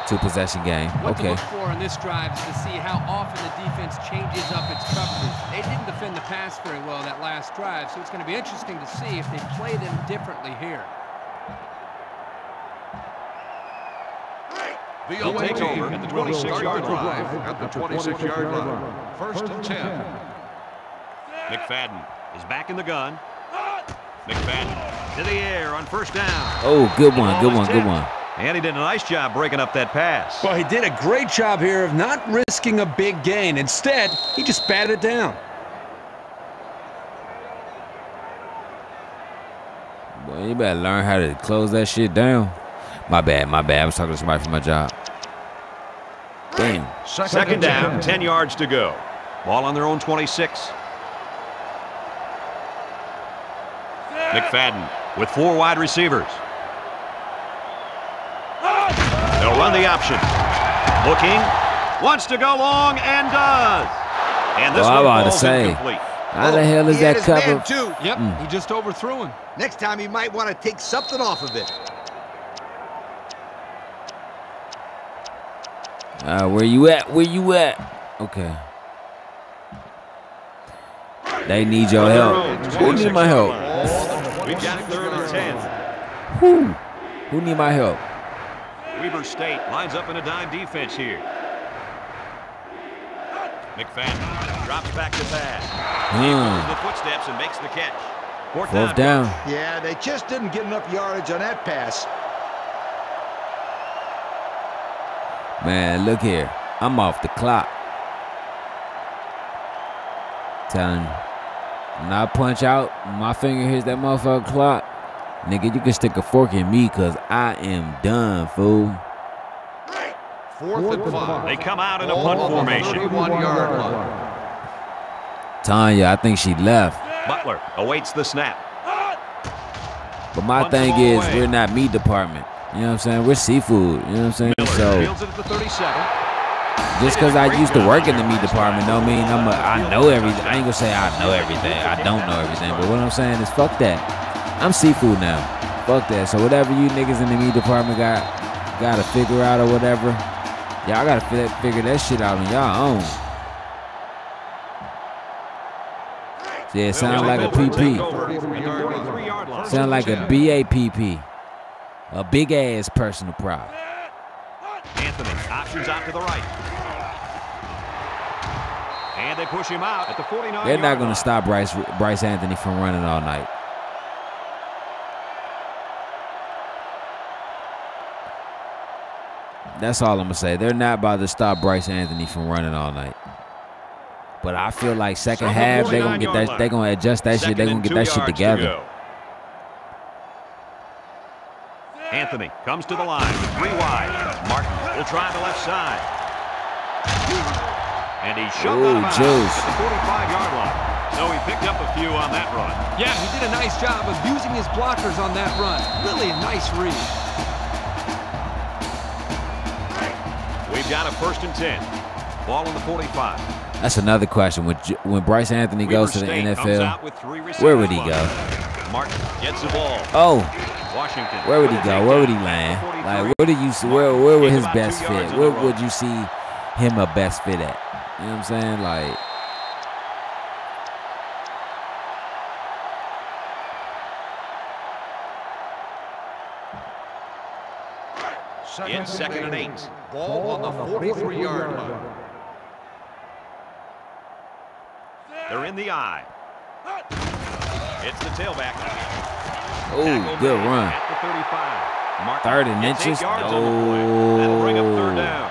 [SPEAKER 6] Two possession game.
[SPEAKER 2] What to look for in this drive is to see how often the defense changes up its coverage. They didn't defend the pass very well that last drive, so it's going to be interesting to see if they play them differently here.
[SPEAKER 4] The
[SPEAKER 1] He'll
[SPEAKER 4] away
[SPEAKER 1] take
[SPEAKER 4] team
[SPEAKER 1] over at the
[SPEAKER 4] 26-yard
[SPEAKER 1] line.
[SPEAKER 4] drive at the 26-yard line. First and 10.
[SPEAKER 1] McFadden is back in the gun. McFadden to the air on first down.
[SPEAKER 6] Oh, good one, good one, good one.
[SPEAKER 1] And he did a nice job breaking up that pass.
[SPEAKER 7] Well, he did a great job here of not risking a big gain. Instead, he just batted it down.
[SPEAKER 6] Boy, you better learn how to close that shit down. My bad, my bad. I was talking to somebody from my job. Damn.
[SPEAKER 1] Second
[SPEAKER 4] and
[SPEAKER 1] down,
[SPEAKER 4] 10.
[SPEAKER 1] 10 yards to go. Ball on their own 26. McFadden with four wide receivers. They'll run the option. Looking, wants to go long and does. And this
[SPEAKER 6] Oh, I'm
[SPEAKER 1] one
[SPEAKER 6] about to
[SPEAKER 1] falls
[SPEAKER 6] say.
[SPEAKER 1] incomplete.
[SPEAKER 6] How the hell is
[SPEAKER 3] He
[SPEAKER 6] that
[SPEAKER 3] his
[SPEAKER 6] cover?
[SPEAKER 3] too.
[SPEAKER 2] Yep,
[SPEAKER 6] Mm.
[SPEAKER 2] he just overthrew him.
[SPEAKER 3] Next time, he might want to take something off of it.
[SPEAKER 6] Uh, where you at? Where you at? Okay. They need your help. Who need my help?
[SPEAKER 1] We've got third and 10.
[SPEAKER 6] Who? Who need my help?
[SPEAKER 1] Weber State lines up in a dime defense here. McFadden drops back to pass. He
[SPEAKER 6] Hmm.
[SPEAKER 1] the footsteps and makes the catch. Fourth,
[SPEAKER 6] Fourth down.
[SPEAKER 3] Yeah, they just didn't get enough yardage on that pass.
[SPEAKER 6] Man, look here. I'm off the clock. Telling you. When I punch out, my finger hits that motherfucker clock. Nigga, you can stick a fork in me because I am done, fool.
[SPEAKER 4] Fourth and five.
[SPEAKER 1] They come out in a punt formation.
[SPEAKER 4] 31-yard line.
[SPEAKER 6] Tanya, I think she left.
[SPEAKER 1] Butler awaits the snap.
[SPEAKER 6] But my
[SPEAKER 1] Punch
[SPEAKER 6] thing is,
[SPEAKER 1] away.
[SPEAKER 6] we're not meat department. You know what I'm saying? We're seafood. You know what I'm saying?
[SPEAKER 1] Miller
[SPEAKER 6] So
[SPEAKER 1] fields it at the 37.
[SPEAKER 6] just because I used to work in the meat department don't mean I'm a, I know everything. I ain't gonna say I know everything. I don't know everything. But what I'm saying is fuck that. I'm seafood now. Fuck that. So whatever you niggas in the meat department got gotta figure out or whatever, y'all gotta fi- figure that shit out on y'all own. Yeah, it sound like a PP. Sound like a BAPP. A big ass personal prop.
[SPEAKER 1] Anthony options out to the right. And they push him out at the 49
[SPEAKER 6] They're not gonna stop Bryce Bryce Anthony from running all night. That's all I'm gonna say. They're not about to stop Bryce Anthony from running all night. But I feel like second
[SPEAKER 1] From
[SPEAKER 6] half they're gonna get
[SPEAKER 1] 49-yard
[SPEAKER 6] that. They're gonna adjust that shit. They're gonna get that shit
[SPEAKER 1] yards to
[SPEAKER 6] together.
[SPEAKER 1] Anthony comes to the line with three wide. Martin will try the left side. And he shoved
[SPEAKER 6] Ooh,
[SPEAKER 1] out of
[SPEAKER 6] juice.
[SPEAKER 1] at the 45-yard line. So he picked up a few on that run.
[SPEAKER 2] Yeah, he did a nice job of using his blockers on that run. Really a nice read.
[SPEAKER 1] We've got a first and 10. Ball on the 45.
[SPEAKER 6] That's another question. When when Bryce Anthony
[SPEAKER 1] Weber
[SPEAKER 6] goes to the
[SPEAKER 1] State
[SPEAKER 6] NFL,
[SPEAKER 1] out with three
[SPEAKER 6] where would he go?
[SPEAKER 1] Martin gets the ball.
[SPEAKER 6] Oh,
[SPEAKER 1] Washington.
[SPEAKER 6] where would he go? Where would he land?
[SPEAKER 1] at the 43.
[SPEAKER 6] Like where do you see where where would his best fit? Where would you see him a best fit at? You know what I'm saying? Like
[SPEAKER 1] It's second and eight.
[SPEAKER 4] Ball on the 43-yard line.
[SPEAKER 1] They're in the eye. It's the tailback.
[SPEAKER 6] oh,
[SPEAKER 1] Tackle
[SPEAKER 6] good run.
[SPEAKER 1] At the 35. Martin
[SPEAKER 6] Third and inches.
[SPEAKER 1] yards on the play. That'll bring up third
[SPEAKER 6] Oh.
[SPEAKER 1] down.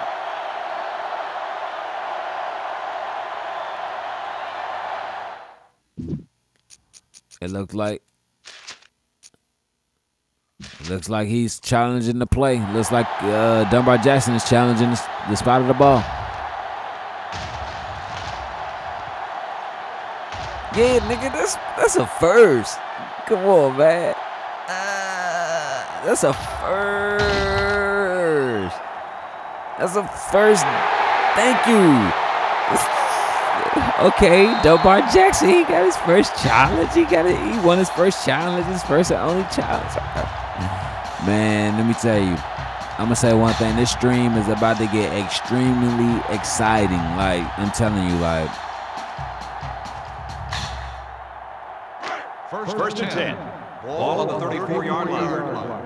[SPEAKER 6] It looked like it looks like he's challenging the play. Looks like uh, Dunbar Jackson is challenging the, spot of the ball. Yeah, nigga, that's that's a first. Come on, man. Uh, that's a first. That's a first. Thank you. Okay, Dunbar Jackson, he got his first challenge. He got it. He won his first challenge, his first and only challenge. Man, let me tell you, I'm gonna say one thing. This stream is about to get extremely exciting. Like I'm telling you, like
[SPEAKER 4] First,
[SPEAKER 1] First and 10. Ball on the 34-yard line.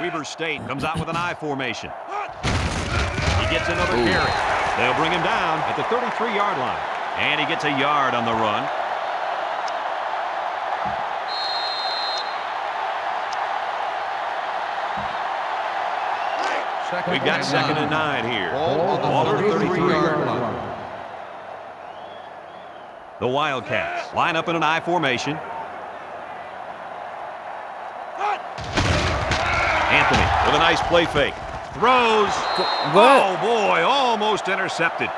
[SPEAKER 1] Weber State comes out with an I formation. He gets another carry. They'll bring him down at the 33-yard line. And he gets a yard on the run. We've got second and nine here.
[SPEAKER 4] Ball on the 33-yard line.
[SPEAKER 1] The Wildcats line up in an I formation. Anthony with a nice play fake. Throws. Oh, boy, almost intercepted.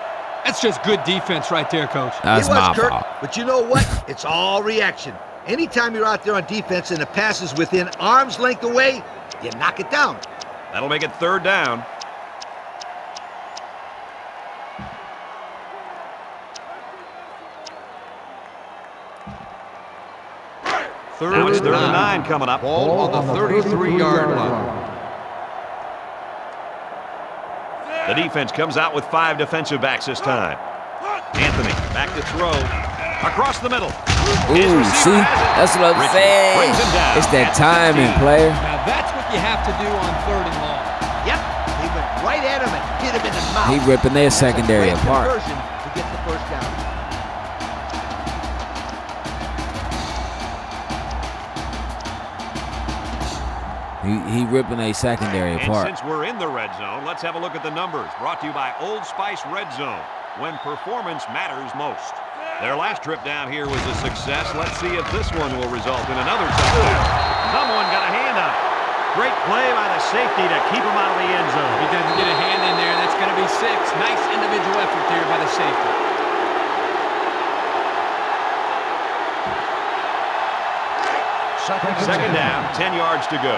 [SPEAKER 2] That's just good defense right there, coach.
[SPEAKER 6] that's
[SPEAKER 3] it was,
[SPEAKER 6] my
[SPEAKER 3] Kirk,
[SPEAKER 6] fault.
[SPEAKER 3] But you know what? it's all reaction. Anytime you're out there on defense and the pass is within arm's length away, you knock it down.
[SPEAKER 1] That'll make it third down.
[SPEAKER 4] Third
[SPEAKER 1] Now it's
[SPEAKER 4] and
[SPEAKER 1] third and
[SPEAKER 4] nine.
[SPEAKER 1] nine coming up.
[SPEAKER 4] Ball on the 33-yard line.
[SPEAKER 1] The defense comes out with five defensive backs this time. Anthony back to throw. Across the middle. His
[SPEAKER 6] Ooh, see, that's what I'm saying.
[SPEAKER 1] brings him down
[SPEAKER 6] It's that timing, player.
[SPEAKER 2] Now that's what you you have to do on third and long.
[SPEAKER 3] Yep, he went right at him and hit him in the mouth.
[SPEAKER 6] He ripping their
[SPEAKER 3] That's
[SPEAKER 6] secondary
[SPEAKER 3] great
[SPEAKER 6] apart.
[SPEAKER 3] conversion to get the first down.
[SPEAKER 6] He, he ripping a secondary
[SPEAKER 1] And
[SPEAKER 6] apart.
[SPEAKER 1] since we're in the red zone, let's have a look at the numbers. Brought to you by Old Spice Red Zone, when performance matters most. Their last trip down here was a success. Let's see if this one will result in another touchdown. Someone got a hand on it. Great play by the safety to keep him out of the end zone.
[SPEAKER 2] He doesn't get a hand in there. That's going to be six. Nice individual effort there by the safety.
[SPEAKER 1] Second down, 10 yards to go.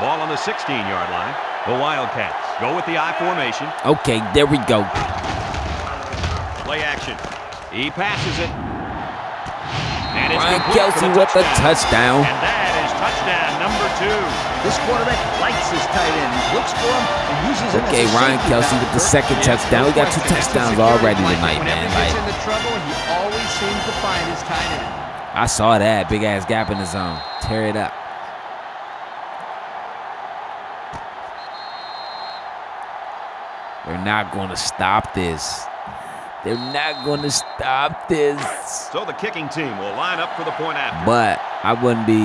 [SPEAKER 1] Ball on the 16-yard line. The Wildcats go with the I formation.
[SPEAKER 6] Okay, there we go.
[SPEAKER 1] Play action. He passes it. And it's
[SPEAKER 6] Ryan Kelsey with the
[SPEAKER 1] touchdown.
[SPEAKER 6] touchdown.
[SPEAKER 1] And that is touchdown number two.
[SPEAKER 3] This quarterback likes his tight end. He looks for him and uses him
[SPEAKER 6] Okay,
[SPEAKER 3] as a
[SPEAKER 6] Ryan Kelsey with the second touchdown. We got two touchdowns already tonight,
[SPEAKER 2] Whenever
[SPEAKER 6] man.
[SPEAKER 2] he gets
[SPEAKER 6] Like
[SPEAKER 2] into trouble, he always seems to find his tight end.
[SPEAKER 6] I saw that big ass gap in the zone. Tear it up. They're not going to stop this. They're not going to stop this.
[SPEAKER 1] So the kicking team will line up for the point after.
[SPEAKER 6] But I wouldn't be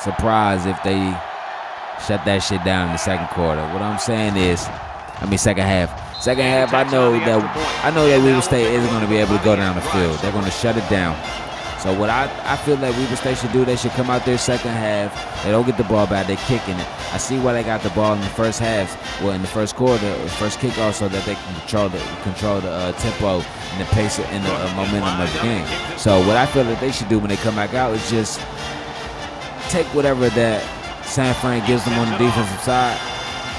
[SPEAKER 6] surprised if they shut that shit down in the second quarter. What I'm saying is, I mean second half. Second half, I know that I know that Weber State isn't going to be able to go down the field. They're going to shut it down. So what I, I feel like Weber State should do, they should come out there second half. They don't get the ball back. They're kicking it. I see why they got the ball in the first half. Well, in the first quarter, the first kickoff, so that they can control the control the uh, tempo and the pace and the uh, momentum of the game. So what I feel that they should do when they come back out is just take whatever that San Fran gives them on the defensive side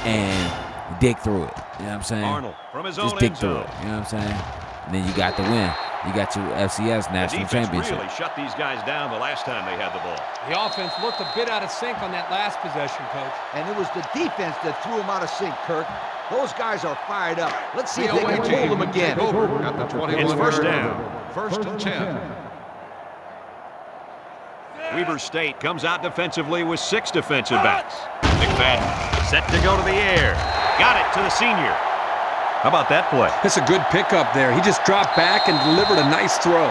[SPEAKER 6] and dig through it. You know what I'm saying?
[SPEAKER 1] Arnold from his
[SPEAKER 6] Just dig through it. You know what I'm saying? And then you got the win. You got your FCS
[SPEAKER 1] The
[SPEAKER 6] national
[SPEAKER 1] defense
[SPEAKER 6] championship.
[SPEAKER 1] really shut these guys down the last time they had the ball.
[SPEAKER 2] The offense looked a bit out of sync on that last possession, Coach.
[SPEAKER 3] And it was the defense that threw them out of sync, Kirk. Those guys are fired up. Let's see if they can
[SPEAKER 4] away
[SPEAKER 3] hold them again.
[SPEAKER 4] Over at the 21
[SPEAKER 1] It's first down.
[SPEAKER 4] First and 10.
[SPEAKER 1] Weber State comes out defensively with six defensive backs. McFadden set to go to the air. Got it to the senior. How about that play?
[SPEAKER 7] That's a good pickup there. He just dropped back and delivered a nice throw.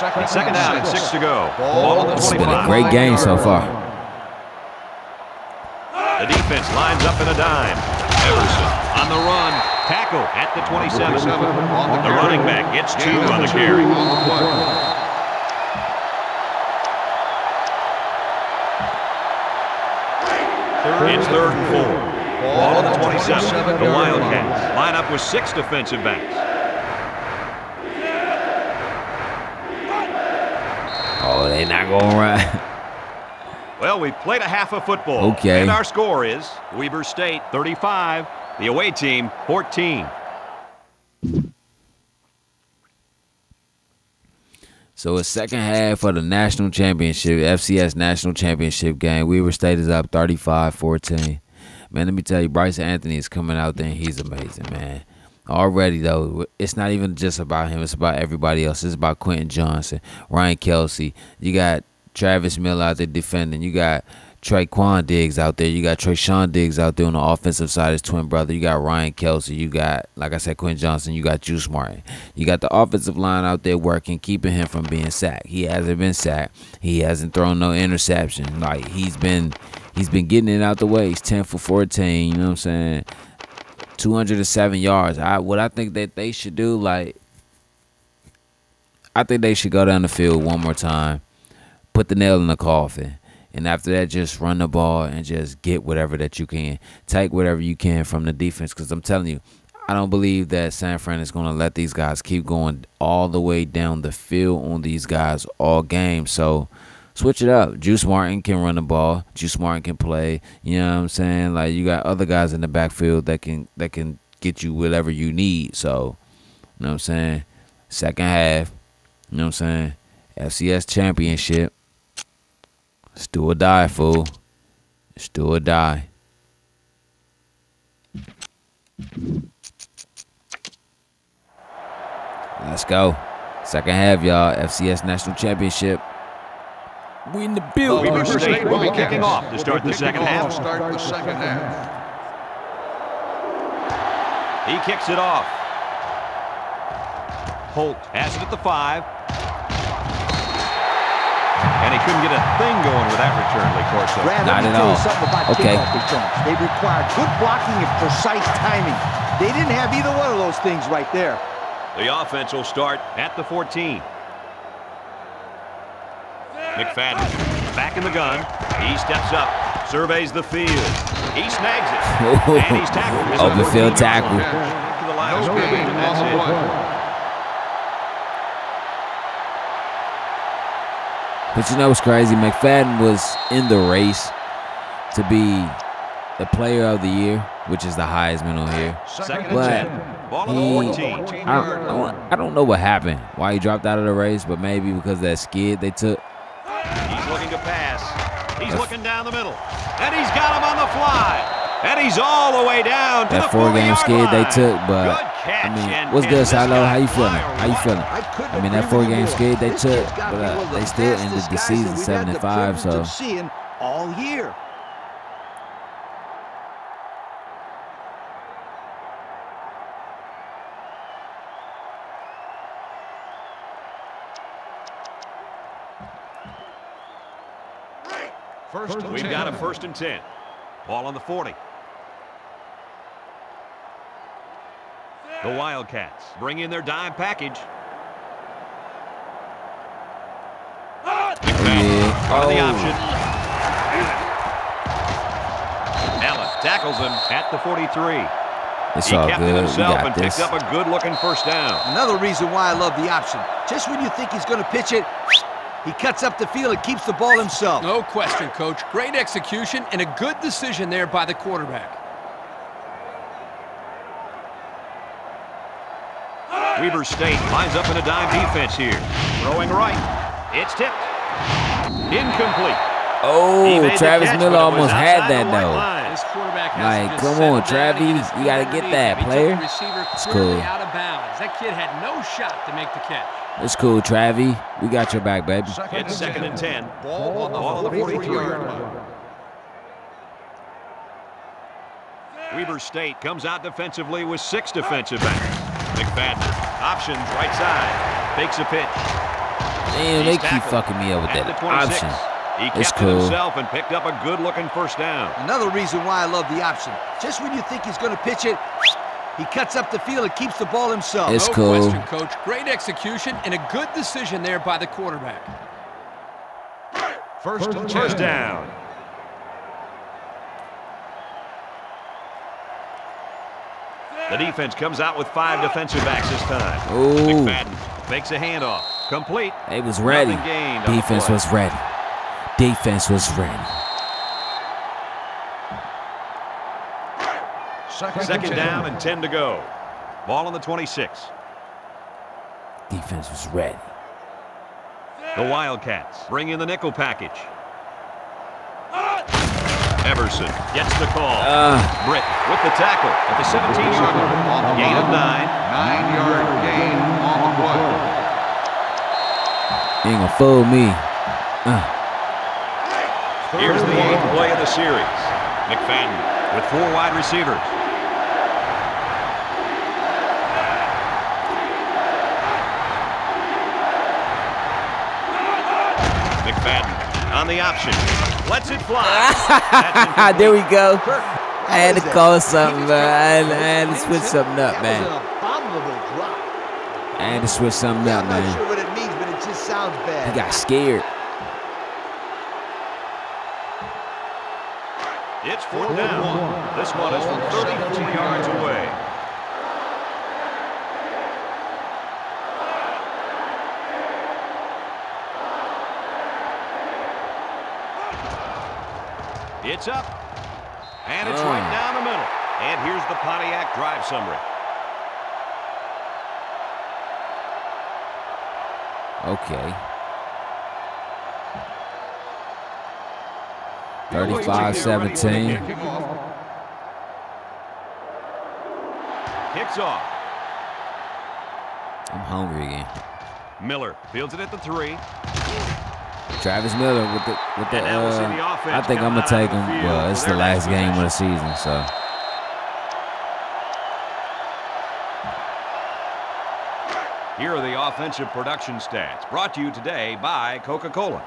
[SPEAKER 4] Second,
[SPEAKER 1] Second down and six to go.
[SPEAKER 4] Ball
[SPEAKER 1] Ball
[SPEAKER 6] It's been a great game so far.
[SPEAKER 1] The defense lines up in a dime. Everson on the run. Tackle at the 27.
[SPEAKER 4] 27 on the
[SPEAKER 1] The running back gets two on the carry.
[SPEAKER 4] on the play.
[SPEAKER 1] It's third and four. Ball on the 27.
[SPEAKER 4] 27
[SPEAKER 1] The Wildcats line up with six defensive backs.
[SPEAKER 6] Oh, they're not going right.
[SPEAKER 1] Well, we played a half of football.
[SPEAKER 6] Okay.
[SPEAKER 1] And our score is Weber State 35, the away team 14.
[SPEAKER 6] So it's second half of the national championship, FCS national championship game. Weber State is up 35-14. Man, let me tell you, Bryce Anthony is coming out there and he's amazing, man. Already though, it's not even just about him. It's about everybody else. It's about Quentin Johnson, Ryan Kelsey. You got Travis Miller out there defending. You got Traquan Diggs out there. You got Trayshawn Diggs out there on the offensive side, his twin brother. You got Ryan Kelsey. You got, like I said, Quentin Johnson. You got Juice Martin. You got the offensive line out there working, keeping him from being sacked. He hasn't been sacked. He hasn't thrown no interception. Like he's been, he's been getting it out the way. He's ten for fourteen. You know what I'm saying? 207 yards. I what I think that they should do, like I think they should go down the field one more time, put the nail in the coffin, and after that, just run the ball and just get whatever that you can, take whatever you can from the defense. Because I'm telling you, I don't believe that San Fran is going to let these guys keep going all the way down the field on these guys all game. So switch it up. Juice Martin can run the ball. Juice Martin can play. You know what I'm saying? Like you got other guys in the backfield that can that can get you whatever you need. So, you know what I'm saying? Second half, you know what I'm saying? FCS championship. Do or die, fool. Do or die. Let's go. Second half, y'all. FCS National Championship. We in the building.
[SPEAKER 1] Weber
[SPEAKER 4] State
[SPEAKER 1] State will be kicking off to start the second
[SPEAKER 4] kicking off
[SPEAKER 1] half.
[SPEAKER 4] start the second half.
[SPEAKER 1] He kicks it off. Holt has it at the five. And he couldn't get a thing going with that return, Lee Corso.
[SPEAKER 3] Brad,
[SPEAKER 6] Not
[SPEAKER 3] let me
[SPEAKER 6] at all.
[SPEAKER 3] you something about
[SPEAKER 6] Okay.
[SPEAKER 3] kickoff returns. They require good blocking and precise timing. They didn't have either one of those things right there.
[SPEAKER 1] The offense will start at the 14. McFadden back in the gun. He steps up, surveys the field. He snags it. And he's tackled. It's a
[SPEAKER 6] Open field tackle.
[SPEAKER 1] catch. To the line of
[SPEAKER 4] No
[SPEAKER 1] scrimmage,
[SPEAKER 4] gain
[SPEAKER 1] and
[SPEAKER 4] on
[SPEAKER 1] that's
[SPEAKER 4] the
[SPEAKER 1] it.
[SPEAKER 4] play.
[SPEAKER 6] But you know what's crazy? McFadden was in the race to be the player of the year, which is the Heisman on here.
[SPEAKER 1] Second and
[SPEAKER 6] But
[SPEAKER 1] 10. Ball on
[SPEAKER 6] he,
[SPEAKER 1] the 14.
[SPEAKER 6] I, I, don't, I don't know what happened, why he dropped out of the race, but maybe because of that skid they took.
[SPEAKER 1] He's looking to pass. He's looking down the middle. And he's got him on the fly. And he's all the way down to
[SPEAKER 6] That
[SPEAKER 1] the
[SPEAKER 6] four-game
[SPEAKER 1] 40-yard
[SPEAKER 6] skid they took, but
[SPEAKER 1] catch,
[SPEAKER 6] I mean, what's good,
[SPEAKER 1] this
[SPEAKER 6] Silo? How you feeling? How you feeling?
[SPEAKER 3] I,
[SPEAKER 6] I mean, that four-game
[SPEAKER 3] you
[SPEAKER 6] skid they took,
[SPEAKER 3] kid's got to
[SPEAKER 6] but uh,
[SPEAKER 3] one of the
[SPEAKER 6] they still ended the season
[SPEAKER 3] that
[SPEAKER 6] seven and five. So
[SPEAKER 3] seeing all year.
[SPEAKER 4] First and
[SPEAKER 1] We've
[SPEAKER 4] 10.
[SPEAKER 1] got a first and 10. Ball on the 40. The Wildcats bring in their dime package. McFadden
[SPEAKER 6] yeah.
[SPEAKER 1] on the
[SPEAKER 6] Oh.
[SPEAKER 1] option. Allen tackles him at the 43.
[SPEAKER 6] it's
[SPEAKER 1] he
[SPEAKER 6] all
[SPEAKER 1] kept it
[SPEAKER 6] good. We
[SPEAKER 1] himself and
[SPEAKER 6] this.
[SPEAKER 1] picked up a good-looking first down.
[SPEAKER 3] Another reason why I love the option. Just when you think he's going to pitch it, he cuts up the field and keeps the ball himself.
[SPEAKER 2] No question, Coach. Great execution and a good decision there by the quarterback.
[SPEAKER 1] Weber State lines up in a dime defense here. Throwing right. It's tipped. Incomplete.
[SPEAKER 6] Oh, Travis
[SPEAKER 1] catch,
[SPEAKER 6] Miller
[SPEAKER 1] but it was
[SPEAKER 6] almost had that though.
[SPEAKER 1] line.
[SPEAKER 2] This quarterback has
[SPEAKER 6] Like, come on, Travis,
[SPEAKER 2] and get his
[SPEAKER 6] you gotta get that,
[SPEAKER 2] him. He took
[SPEAKER 6] player.
[SPEAKER 2] the receiver
[SPEAKER 6] It's
[SPEAKER 2] clearly
[SPEAKER 6] cool.
[SPEAKER 2] out of bounds. That kid had no shot to make the catch.
[SPEAKER 6] It's cool, Travie. We got your back, baby.
[SPEAKER 4] Second
[SPEAKER 1] It's second and 10.
[SPEAKER 4] Ball on the
[SPEAKER 1] Ball on the
[SPEAKER 4] 43-yard line.
[SPEAKER 1] Weber State comes out defensively with six defensive backs. McFadden options right side. Fakes a pitch.
[SPEAKER 6] Damn, they keep
[SPEAKER 1] tackled
[SPEAKER 6] fucking me up with that option.
[SPEAKER 1] He
[SPEAKER 6] It's cool.
[SPEAKER 1] it himself and picked up a good-looking first down.
[SPEAKER 3] Another reason why I love the option. Just when you think he's going to pitch it, he cuts up the field and keeps the ball himself.
[SPEAKER 6] It's
[SPEAKER 2] no
[SPEAKER 6] cool.
[SPEAKER 2] question, Coach. Great execution and a good decision there by the quarterback.
[SPEAKER 4] First and 10.
[SPEAKER 1] First down. The defense comes out with five defensive backs this time.
[SPEAKER 6] Ooh.
[SPEAKER 1] McFadden fakes a handoff. Complete.
[SPEAKER 6] They was ready.
[SPEAKER 1] Nothing gained on the
[SPEAKER 6] Defense was ready. Defense was ready.
[SPEAKER 4] Second,
[SPEAKER 1] Second down and 10 to go. Ball on the 26.
[SPEAKER 6] Defense was ready.
[SPEAKER 1] The Wildcats bring in the nickel package. Everson gets the call.
[SPEAKER 6] Uh,
[SPEAKER 1] Britt with the tackle at the 17-yard line. Gain of nine.
[SPEAKER 4] Nine-yard gain on the play.
[SPEAKER 6] ain't gonna fool me.
[SPEAKER 1] Here's the eighth play of the series. McFadden with four wide receivers. McFadden on the option. Lets it fly. That's incomplete.
[SPEAKER 6] there we go. I had to call
[SPEAKER 3] that?
[SPEAKER 6] something, man. I had, to switch something up,
[SPEAKER 3] That
[SPEAKER 6] man.
[SPEAKER 3] was an abominable drop.
[SPEAKER 6] I had to switch something up,
[SPEAKER 3] I'm not
[SPEAKER 6] man.
[SPEAKER 3] sure what it means, but it just sounds bad.
[SPEAKER 6] He got scared.
[SPEAKER 1] It's fourth down. This one is from 34 yards away. It's up. And it's oh. right
[SPEAKER 6] Oh.
[SPEAKER 1] down the middle. And here's the Pontiac drive summary.
[SPEAKER 6] Okay. 35-17.
[SPEAKER 1] Kicks off.
[SPEAKER 6] I'm hungry again.
[SPEAKER 1] Miller fields it at the three.
[SPEAKER 6] Travis Miller with the with the.
[SPEAKER 1] And now we'll see
[SPEAKER 6] Uh,
[SPEAKER 1] the
[SPEAKER 6] I think I'm gonna take him. Well, it's the last game of the season, so.
[SPEAKER 1] Here are the offensive production stats brought to you today by Coca-Cola.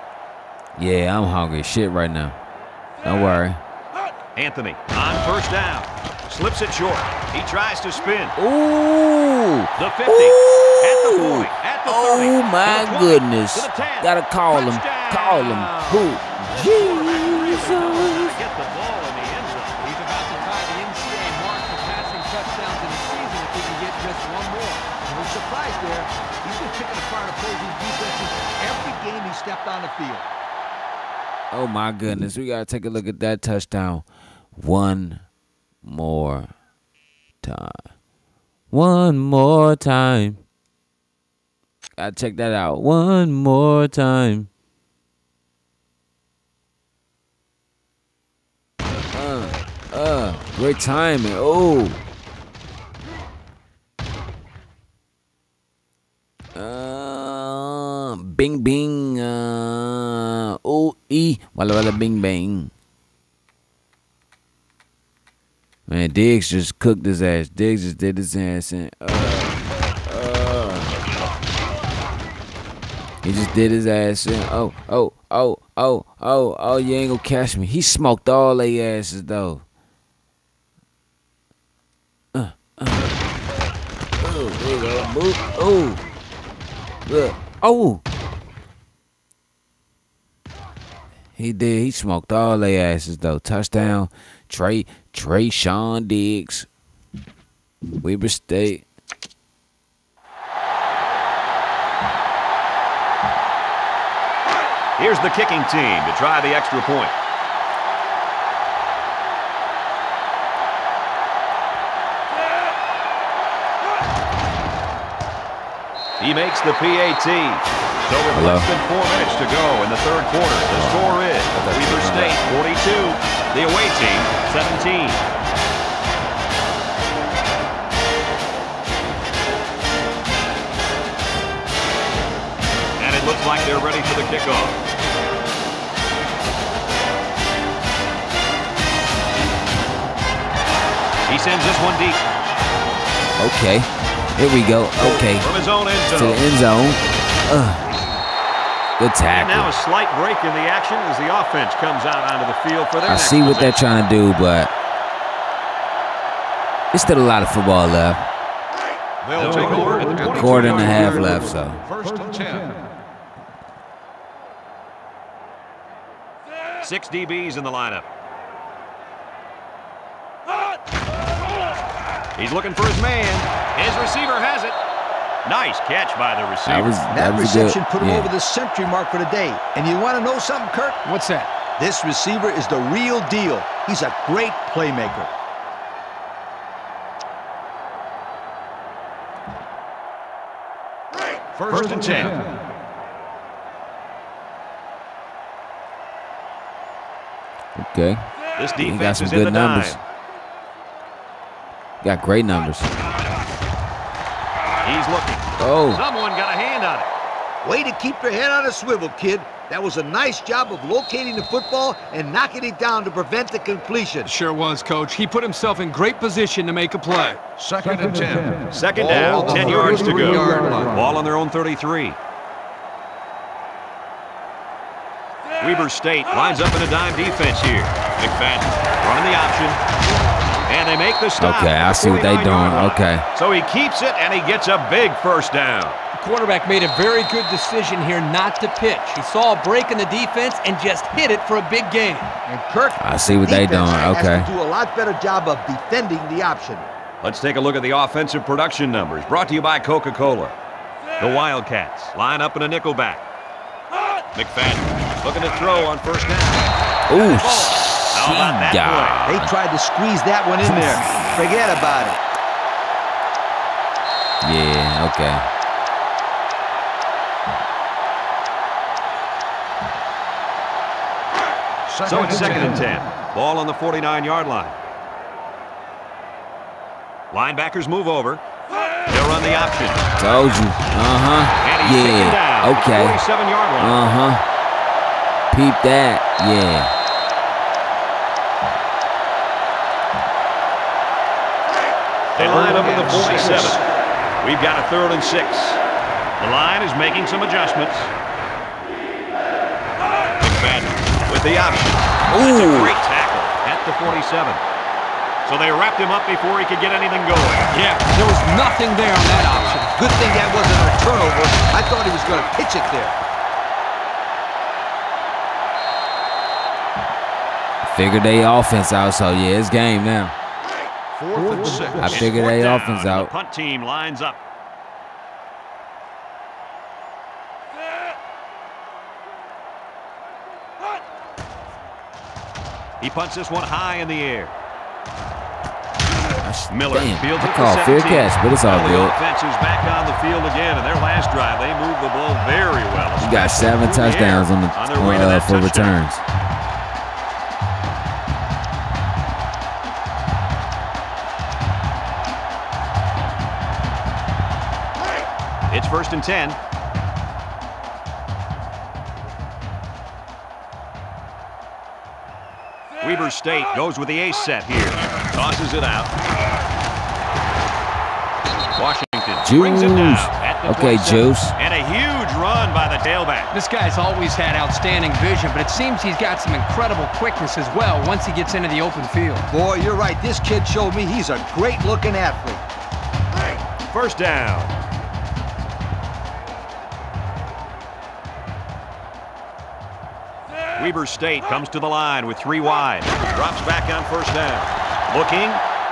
[SPEAKER 6] Yeah, I'm hungry as shit right now. Don't worry.
[SPEAKER 1] Anthony on first down. Slips it short. He tries to spin.
[SPEAKER 6] Ooh.
[SPEAKER 1] The 50. At the
[SPEAKER 6] Ooh.
[SPEAKER 1] 40. At the 30.
[SPEAKER 6] Oh my
[SPEAKER 1] 20,
[SPEAKER 6] goodness.
[SPEAKER 1] to 10.
[SPEAKER 6] Gotta call him.
[SPEAKER 1] Touchdown.
[SPEAKER 6] Call him. Who? Jesus.
[SPEAKER 1] Get the ball in the end zone.
[SPEAKER 2] He's about to tie the NCAA mark for passing touchdowns in a season if he can get just one more.
[SPEAKER 3] No surprise there. He's been picking apart opposing defenses every game he stepped on the field.
[SPEAKER 6] Oh my goodness. We gotta take a look at that touchdown one more time. One more time. Gotta check that out. One more time. Uh, uh, great timing. Oh. Uh, bing bing. Uh, oh e. Walla walla bing bang. Man, Diggs just cooked his ass. Diggs just did his ass and uh, uh. He just did his ass in. Oh, oh, oh, oh, oh, oh, you ain't gonna catch me. He smoked all they asses though. Uh, uh. Oh, there you go. Move. Oh. Oh. He did. He smoked all they asses though. Touchdown. Trey Trey Sean Diggs. Weber State.
[SPEAKER 1] Here's the kicking team to try the extra point. He makes the PAT. So with
[SPEAKER 6] Hello.
[SPEAKER 1] less than four minutes to go in the third quarter, the score is Weber State 42, the away team 17. And it looks like they're ready for the kickoff. He sends this one deep
[SPEAKER 6] Okay. Here we go. Okay.
[SPEAKER 1] from his own end
[SPEAKER 6] To the end zone. Ugh. Good
[SPEAKER 1] And now a slight break in the action as the offense comes out onto the field for their
[SPEAKER 6] I
[SPEAKER 1] next
[SPEAKER 6] see what they're trying to do, but there's still a lot of football left.
[SPEAKER 1] They'll take over
[SPEAKER 6] A quarter and a half left, so.
[SPEAKER 4] First and 10.
[SPEAKER 1] Six DBs in the lineup. He's looking for his man. His receiver has it. Nice catch by the receiver.
[SPEAKER 6] That was
[SPEAKER 3] That,
[SPEAKER 6] that was a good.
[SPEAKER 3] reception put him
[SPEAKER 6] yeah.
[SPEAKER 3] over the century mark for the day. And you want to know something, Kirk?
[SPEAKER 2] What's that?
[SPEAKER 3] This receiver is the real deal. He's a great playmaker.
[SPEAKER 1] First and 10.
[SPEAKER 6] Okay.
[SPEAKER 1] This
[SPEAKER 6] He got
[SPEAKER 1] defense
[SPEAKER 6] some
[SPEAKER 1] is in the
[SPEAKER 6] good numbers.
[SPEAKER 1] dime.
[SPEAKER 6] Got great numbers.
[SPEAKER 1] He's looking.
[SPEAKER 6] Oh.
[SPEAKER 1] Someone got a hand on it.
[SPEAKER 3] Way to keep your head on a swivel, kid. That was a nice job of locating the football and knocking it down to prevent the completion.
[SPEAKER 2] Sure was, Coach. He put himself in great position to make a play.
[SPEAKER 4] Second and 10.
[SPEAKER 1] Second down,
[SPEAKER 4] on
[SPEAKER 1] 10 yards to go.
[SPEAKER 4] 33-yard line.
[SPEAKER 1] Ball on their own 33. Weber State lines up in a dime defense here. McFadden running the option. And they make the stop.
[SPEAKER 6] Okay, I see what they
[SPEAKER 1] 49-yard
[SPEAKER 6] doing. Okay.
[SPEAKER 1] So he keeps it and he gets a big first down.
[SPEAKER 8] The quarterback made a very good decision here not to pitch. He saw a break in the defense and just hit it for a big gain.
[SPEAKER 3] And Kirk,
[SPEAKER 6] I see what they
[SPEAKER 3] defense
[SPEAKER 6] doing.
[SPEAKER 3] has
[SPEAKER 6] Okay.
[SPEAKER 3] to do a lot better job of defending the option.
[SPEAKER 1] Let's take a look at the offensive production numbers brought to you by Coca-Cola. The Wildcats line up in a nickel back. McFadden looking to throw on first down.
[SPEAKER 6] Ooh,
[SPEAKER 1] How about that.
[SPEAKER 3] They tried to squeeze that one in there. Forget about it.
[SPEAKER 6] Yeah, okay.
[SPEAKER 1] So it's second and 10. Ball on the 49-yard line. Linebackers move over. They'll run the option.
[SPEAKER 6] Told you. Uh huh.
[SPEAKER 1] And down
[SPEAKER 6] Yeah. Okay.
[SPEAKER 1] 47-yard line.
[SPEAKER 6] Uh huh. Peep that. Yeah.
[SPEAKER 1] They line up at the 47. We've got a third and six. The line is making some adjustments. McFadden with the option. That's a
[SPEAKER 6] Ooh.
[SPEAKER 1] great tackle at the 47. So they wrapped him up before he could get anything going.
[SPEAKER 2] Yeah, there was nothing there on that option.
[SPEAKER 3] Good thing that wasn't a turnover. I thought he was going to pitch it there.
[SPEAKER 6] Figured they offense out, so yeah, it's game now.
[SPEAKER 4] Fourth six.
[SPEAKER 6] I
[SPEAKER 1] It's
[SPEAKER 6] figured
[SPEAKER 1] fourth
[SPEAKER 6] they
[SPEAKER 1] down,
[SPEAKER 6] offense
[SPEAKER 1] and
[SPEAKER 6] out.
[SPEAKER 1] The punt team lines up. He punts this one high in the air. Miller
[SPEAKER 6] Damn,
[SPEAKER 1] fields
[SPEAKER 6] I
[SPEAKER 1] it for
[SPEAKER 6] called fair catch, but it's all
[SPEAKER 1] Well,
[SPEAKER 6] good.
[SPEAKER 1] The offense is back on the field again, and their last drive, they moved the ball very well.
[SPEAKER 6] You got seven
[SPEAKER 1] especially the
[SPEAKER 6] touchdowns on the
[SPEAKER 1] on their
[SPEAKER 6] uh, for
[SPEAKER 1] touchdown.
[SPEAKER 6] returns.
[SPEAKER 1] First and 10. Weber State goes with the ace set here. Tosses it out. Washington brings it down
[SPEAKER 6] Juice. Okay, Juice.
[SPEAKER 1] And a huge run by the tailback.
[SPEAKER 2] This guy's always had outstanding vision, but it seems he's got some incredible quickness as well once he gets into the open field.
[SPEAKER 3] Boy, you're right. This kid showed me he's a great-looking athlete.
[SPEAKER 1] First down. Weber State comes to the line with three wide. Drops back on first down. Looking,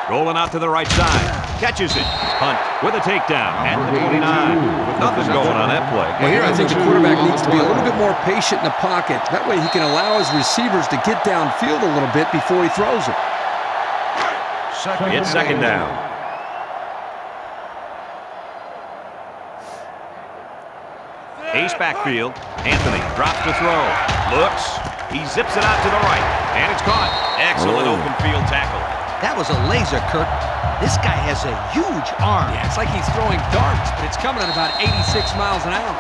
[SPEAKER 1] rolling out to the right side. Catches it. Hunt with a takedown at the 29. With nothing going on that play.
[SPEAKER 7] Well, here I think the quarterback needs to be a little bit more patient in the pocket. That way he can allow his receivers to get downfield a little bit before he throws it.
[SPEAKER 1] It's second down. Ace backfield. Anthony drops to throw. Looks. He zips it out to the right. And it's caught. Excellent
[SPEAKER 6] Oh.
[SPEAKER 1] open field tackle.
[SPEAKER 3] That was a laser, Kirk. This guy has a huge arm.
[SPEAKER 2] Yeah, it's like he's throwing darts, but it's coming at about 86 miles an hour.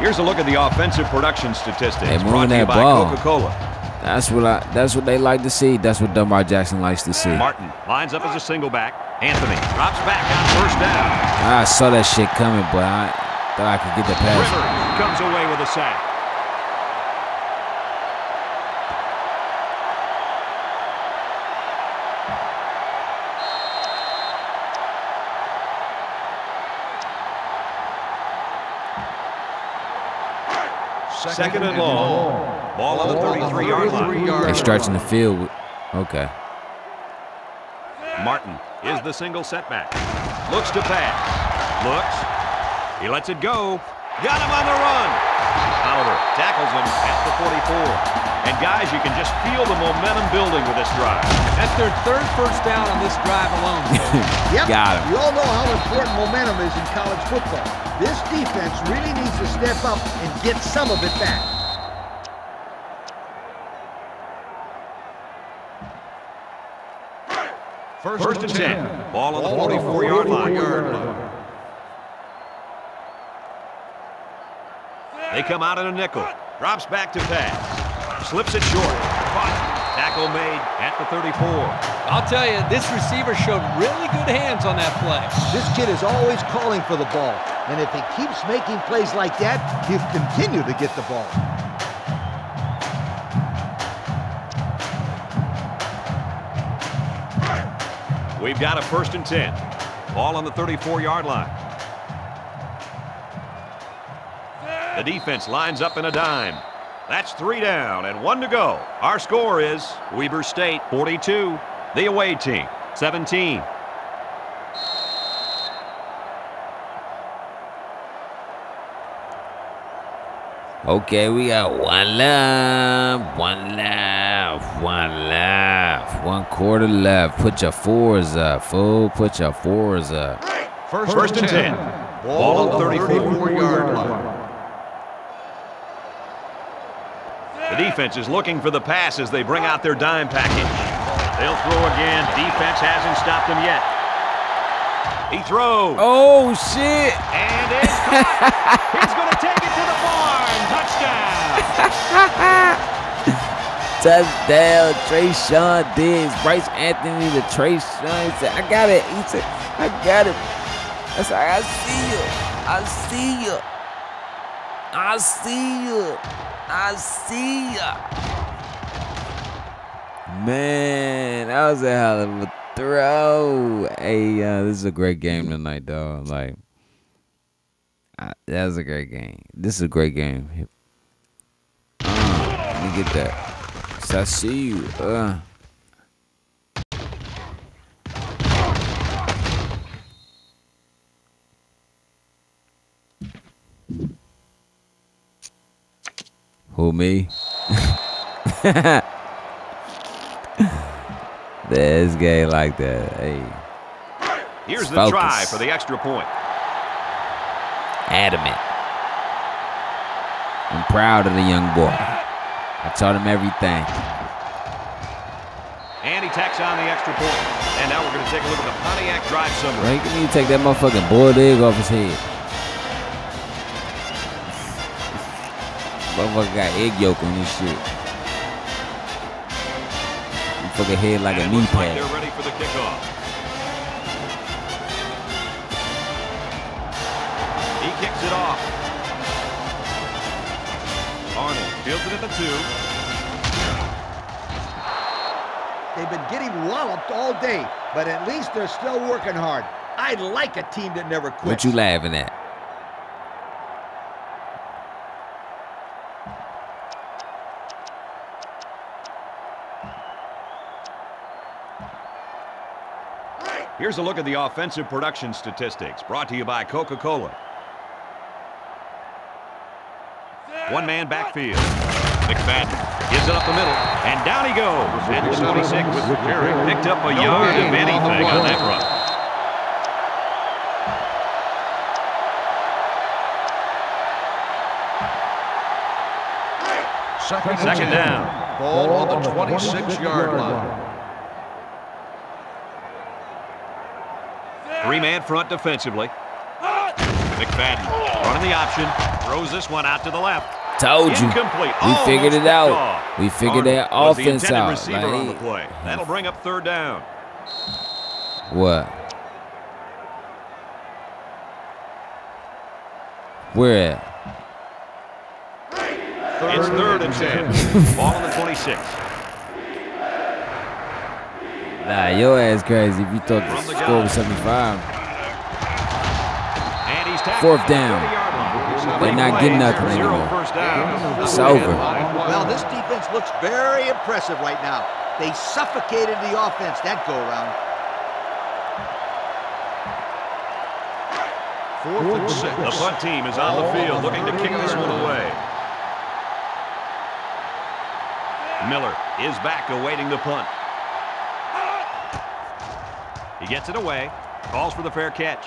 [SPEAKER 1] Here's a look at the offensive production statistics.
[SPEAKER 6] Hey, moving
[SPEAKER 1] brought to you
[SPEAKER 6] that
[SPEAKER 1] by
[SPEAKER 6] ball.
[SPEAKER 1] Coca-Cola.
[SPEAKER 6] That's what I. That's what they like to see. That's what Dunbar Jackson likes to see.
[SPEAKER 1] Martin lines up as a single back. Anthony drops back on first down.
[SPEAKER 6] I saw that shit coming, but I thought I could get the pass.
[SPEAKER 1] Rivers comes away with a sack. Second and long. Ball on the 33-yard line.
[SPEAKER 6] They stretching the field. Okay.
[SPEAKER 1] Martin is the single setback. Looks to pass. Looks. He lets it go. Got him on the run. Oliver tackles him at the 44. And guys, you can just feel the momentum building with this drive.
[SPEAKER 2] That's their third first down on this drive alone.
[SPEAKER 3] Yep.
[SPEAKER 6] Got him.
[SPEAKER 3] You all know how important momentum is in college football. This defense really needs to step up and get some of it back.
[SPEAKER 1] First and 10. Ball on the 44-yard line. They come out in a nickel. Drops back to pass. Slips it short. Caught. Tackle made at the 34.
[SPEAKER 2] I'll tell you, this receiver showed really good hands on that play.
[SPEAKER 3] This kid is always calling for the ball. And if he keeps making plays like that, he'll continue to get the ball.
[SPEAKER 1] We've got a first and 10. Ball on the 34-yard line. The defense lines up in a dime. That's three down and one to go. Our score is Weber State 42, the away team 17.
[SPEAKER 6] Okay, we got one left, one left, one left, one quarter left. Put your fours up, fool. Put your fours up.
[SPEAKER 4] First,
[SPEAKER 1] First and 10. Ball on
[SPEAKER 4] 34-yard line.
[SPEAKER 1] The defense is looking for the pass as they bring out their dime package. They'll throw again. Defense hasn't stopped them yet. He throws.
[SPEAKER 6] Oh shit!
[SPEAKER 1] And it's caught. He's going to take it to the barn.
[SPEAKER 6] Touchdown, Touchdown, Trayshawn Diggs, Bryce Anthony to Trayshawn. He said, I got it. He said, I got it. That's like, I see you. I see you. I see you. I see ya. Man, that was a hell of a throw. Hey, uh, this is a great game tonight, dog. Like, that was a great game. This is a great game. Uh, let me get that. So I see you. Uh. Who me? this gay like that. Hey.
[SPEAKER 1] Here's the
[SPEAKER 6] Focus.
[SPEAKER 1] try for the extra point.
[SPEAKER 6] adamant. I'm proud of the young boy. I taught him everything.
[SPEAKER 1] And he tacks on the extra point. And now we're going to take a look at the Pontiac drive summary.
[SPEAKER 6] Right? You need to take that motherfucking boiled egg off his head. Motherfucker got egg yolk on this shit. You fucking head like a
[SPEAKER 1] And it
[SPEAKER 6] knee
[SPEAKER 1] looks like
[SPEAKER 6] pad.
[SPEAKER 1] they're ready for the kickoff. He kicks it off. Arnold fields it at the two.
[SPEAKER 3] They've been getting walloped all day, but at least they're still working hard. I like a team that never quits.
[SPEAKER 6] What you laughing at?
[SPEAKER 1] Here's a look at the offensive production statistics brought to you by Coca-Cola. One man backfield. McFadden gives it up the middle, and down he goes. At the 26, picked up a yard of anything on that run.
[SPEAKER 4] Second,
[SPEAKER 1] Second down.
[SPEAKER 4] Ball on the 26-yard line.
[SPEAKER 1] Three-man front defensively. McFadden running the option, throws this one out to the left.
[SPEAKER 6] Told you.
[SPEAKER 1] Incomplete.
[SPEAKER 6] We oh, figured it out.
[SPEAKER 1] off.
[SPEAKER 6] We figured that
[SPEAKER 1] Arnold was the
[SPEAKER 6] offense
[SPEAKER 1] intended
[SPEAKER 6] out.
[SPEAKER 1] receiver on the play. That'll bring up third down.
[SPEAKER 6] What? Where at?
[SPEAKER 1] It's third and 10. Ball on the 26.
[SPEAKER 6] Nah, your ass crazy if you thought
[SPEAKER 1] From
[SPEAKER 6] the
[SPEAKER 1] the
[SPEAKER 6] score
[SPEAKER 1] gun.
[SPEAKER 6] was 75.
[SPEAKER 1] And he's
[SPEAKER 6] Fourth down. They're not getting nothing
[SPEAKER 1] Zero
[SPEAKER 6] anymore. It's over.
[SPEAKER 3] Well, this defense looks very impressive right now. They suffocated the offense that go around.
[SPEAKER 4] Fourth and six.
[SPEAKER 1] The punt team is on the field looking to kick this one away. Miller is back awaiting the punt. He gets it away. Calls for the fair catch.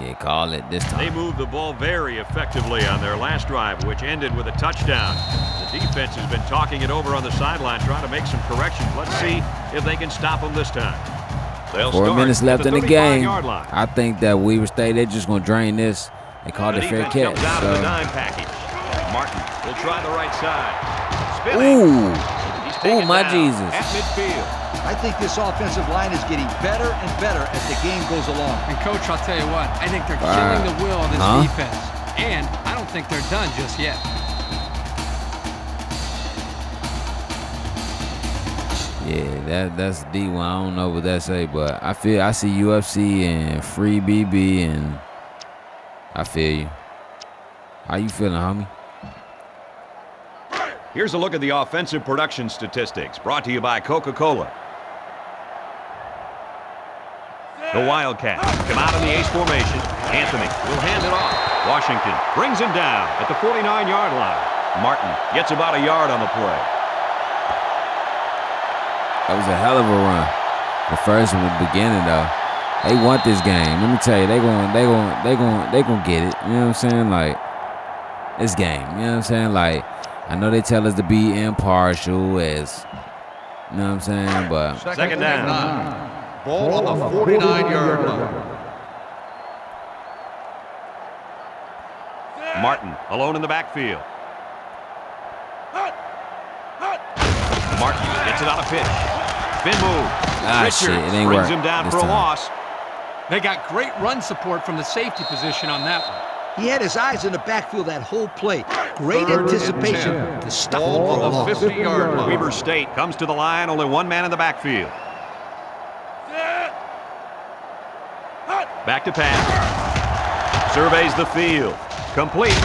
[SPEAKER 6] Yeah, call it this time.
[SPEAKER 1] They moved the ball very effectively on their last drive, which ended with a touchdown. The defense has been talking it over on the sideline, trying to make some corrections. Let's see if they can stop them this time. They'll
[SPEAKER 6] Four minutes left
[SPEAKER 1] the
[SPEAKER 6] in the game. I think that Weber State, they're just going to drain this. They call
[SPEAKER 1] The
[SPEAKER 6] it fair
[SPEAKER 1] defense
[SPEAKER 6] catch.
[SPEAKER 1] comes out of the dime package. Martin will try the right side. Spinning.
[SPEAKER 6] Ooh. Ooh, my
[SPEAKER 1] down
[SPEAKER 6] Jesus.
[SPEAKER 1] At midfield.
[SPEAKER 3] I think this offensive line is getting better and better as the game goes along.
[SPEAKER 2] And coach, I'll tell you what, I think they're
[SPEAKER 6] Wow.
[SPEAKER 2] killing the will of this
[SPEAKER 6] Huh?
[SPEAKER 2] defense. And I don't think they're done just yet.
[SPEAKER 6] Yeah, that that's D one. I don't know what that say, but I feel I see UFC and free BB and I feel you. How you feeling, homie?
[SPEAKER 1] Here's a look at the offensive production statistics brought to you by Coca-Cola. The Wildcats come out in the ace formation. Anthony will hand it off. Washington brings him down at the 49-yard line. Martin gets about a yard on the play.
[SPEAKER 6] That was a hell of a run. The first one, the beginning though. They want this game. Let me tell you, they going, they going, they going, they going to get it. You know what I'm saying? Like this game. You know what I'm saying? Like I know they tell us to be impartial, as you know what I'm saying, but
[SPEAKER 1] Second down.
[SPEAKER 4] Ball, Ball on the 49-yard line.
[SPEAKER 1] Martin alone in the backfield. Martin gets it on a pitch. Spin move.
[SPEAKER 6] Ah,
[SPEAKER 1] Richards
[SPEAKER 6] shit, it ain't
[SPEAKER 1] brings him down for a
[SPEAKER 6] time.
[SPEAKER 1] loss.
[SPEAKER 8] They got great run support from the safety position on that one.
[SPEAKER 3] He had his eyes in the backfield that whole play. Great
[SPEAKER 4] Third
[SPEAKER 3] anticipation to stop
[SPEAKER 4] Ball 50-yard
[SPEAKER 1] Weber State comes to the line, only one man in the backfield. Back to pass. Surveys the field. Complete.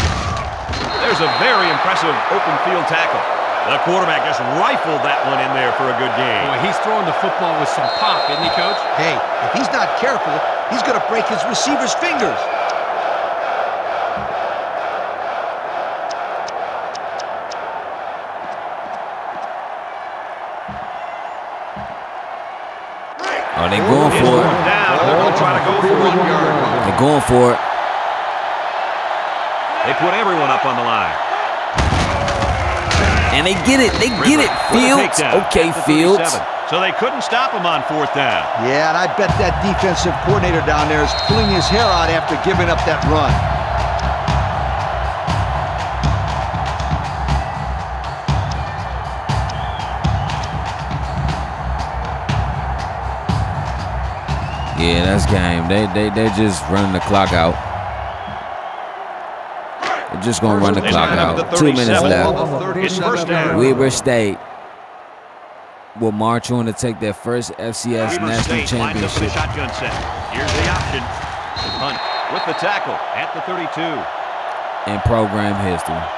[SPEAKER 1] There's a very impressive open field tackle. The quarterback just rifled that one in there for a good game.
[SPEAKER 8] Boy, he's throwing the football with some pop, isn't he, Coach?
[SPEAKER 3] Hey, if he's not careful, he's going to break his receiver's fingers.
[SPEAKER 6] Oh, they going for it.
[SPEAKER 1] Fourth down. They're going to try to go for it.
[SPEAKER 4] One-yard line.
[SPEAKER 6] They're going for it.
[SPEAKER 1] They put everyone up on the line.
[SPEAKER 6] And they get it. They get it.
[SPEAKER 1] With
[SPEAKER 6] Fields. Okay,
[SPEAKER 1] at
[SPEAKER 6] Fields.
[SPEAKER 1] So they couldn't stop him on fourth down.
[SPEAKER 3] Yeah, and I bet that defensive coordinator down there is pulling his hair out after giving up that run.
[SPEAKER 6] Yeah, that's game. They they they're just running the clock out. They're just gonna run the clock
[SPEAKER 1] line up at
[SPEAKER 6] out.
[SPEAKER 1] the
[SPEAKER 6] Two minutes left.
[SPEAKER 4] Ball on the
[SPEAKER 1] It's first down.
[SPEAKER 4] 37.
[SPEAKER 6] Weber State will march on to take their first FCS
[SPEAKER 1] Weber
[SPEAKER 6] national
[SPEAKER 1] State lines up the
[SPEAKER 6] championship.
[SPEAKER 1] shotgun set. Here's the option. Hunt with the tackle at the 32.
[SPEAKER 6] in program history.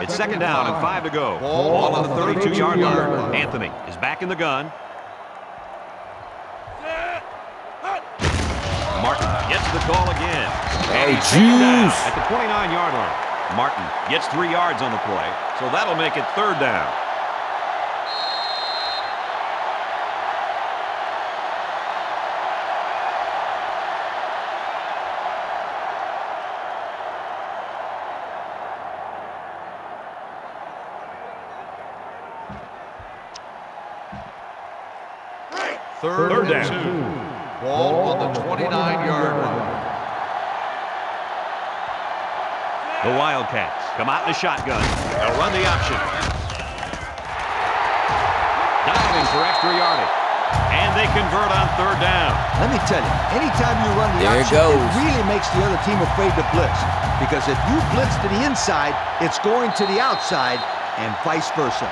[SPEAKER 1] It's second down and five to go.
[SPEAKER 4] Ball
[SPEAKER 1] on the
[SPEAKER 4] the
[SPEAKER 1] 32-yard
[SPEAKER 4] 32-yard
[SPEAKER 1] line. Anthony is back in the gun. Martin gets the call again. And he's taken down
[SPEAKER 6] juice.
[SPEAKER 1] At the 29-yard line. Martin gets three yards on the play, so that'll make it third down.
[SPEAKER 4] Third,
[SPEAKER 1] Third
[SPEAKER 4] and
[SPEAKER 1] down.
[SPEAKER 4] two. Ball on the 29-yard line.
[SPEAKER 1] The Wildcats come out in the shotgun. They'll run the option. Diving for extra yardage. And they convert on third down.
[SPEAKER 3] Let me tell you, anytime you run the
[SPEAKER 6] There it
[SPEAKER 3] option,
[SPEAKER 6] goes.
[SPEAKER 3] really makes the other team afraid to blitz. Because if you blitz to the inside, it's going to the outside, and vice versa.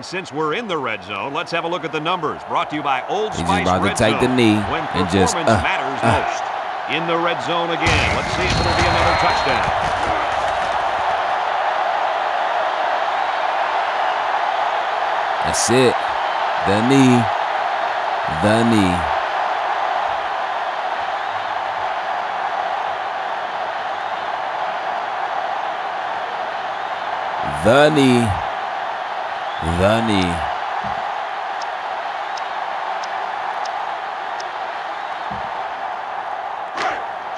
[SPEAKER 1] And since we're in the red zone, let's have a look at the numbers. Brought to you by Old Spice He's
[SPEAKER 6] about to
[SPEAKER 1] Red
[SPEAKER 6] take the knee
[SPEAKER 1] when
[SPEAKER 6] and just, uh,
[SPEAKER 1] matters
[SPEAKER 6] uh.
[SPEAKER 1] most. In the red zone again. Let's see if it'll be another touchdown.
[SPEAKER 6] That's it. The knee. The knee. The knee. The knee.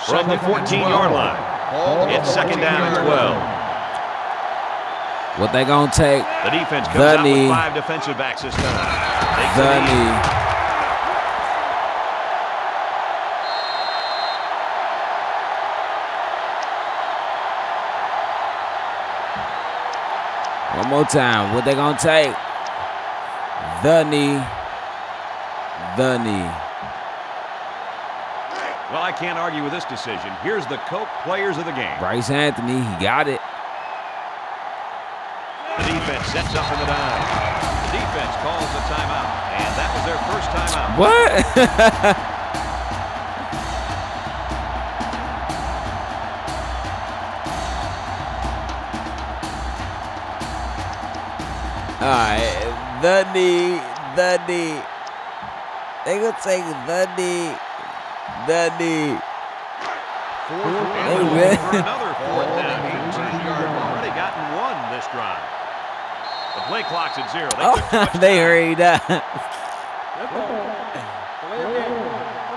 [SPEAKER 1] From the 14-yard line. It's second down and
[SPEAKER 4] 14-yard
[SPEAKER 1] 12.
[SPEAKER 6] What they gonna take?
[SPEAKER 1] The defense comes
[SPEAKER 6] The
[SPEAKER 1] out
[SPEAKER 6] knee.
[SPEAKER 1] with five defensive backs this time. Takes
[SPEAKER 6] The
[SPEAKER 1] the knee.
[SPEAKER 6] knee. More time. What they gonna take? The knee. The knee.
[SPEAKER 1] Well, I can't argue with this decision. Here's the Coke players of the game.
[SPEAKER 6] Bryce Anthony, he got it.
[SPEAKER 1] The defense sets up in the dime. The defense calls the timeout, and that was their first timeout.
[SPEAKER 6] What? All right, the knee, the knee. They gonna take the knee, the knee.
[SPEAKER 1] Fourth and
[SPEAKER 6] man.
[SPEAKER 1] for another fourth down. 18 yard line. Already got drive. The play clock's at zero. They,
[SPEAKER 6] Oh,
[SPEAKER 1] took too much
[SPEAKER 6] they hurried up.
[SPEAKER 5] Red ball. Game.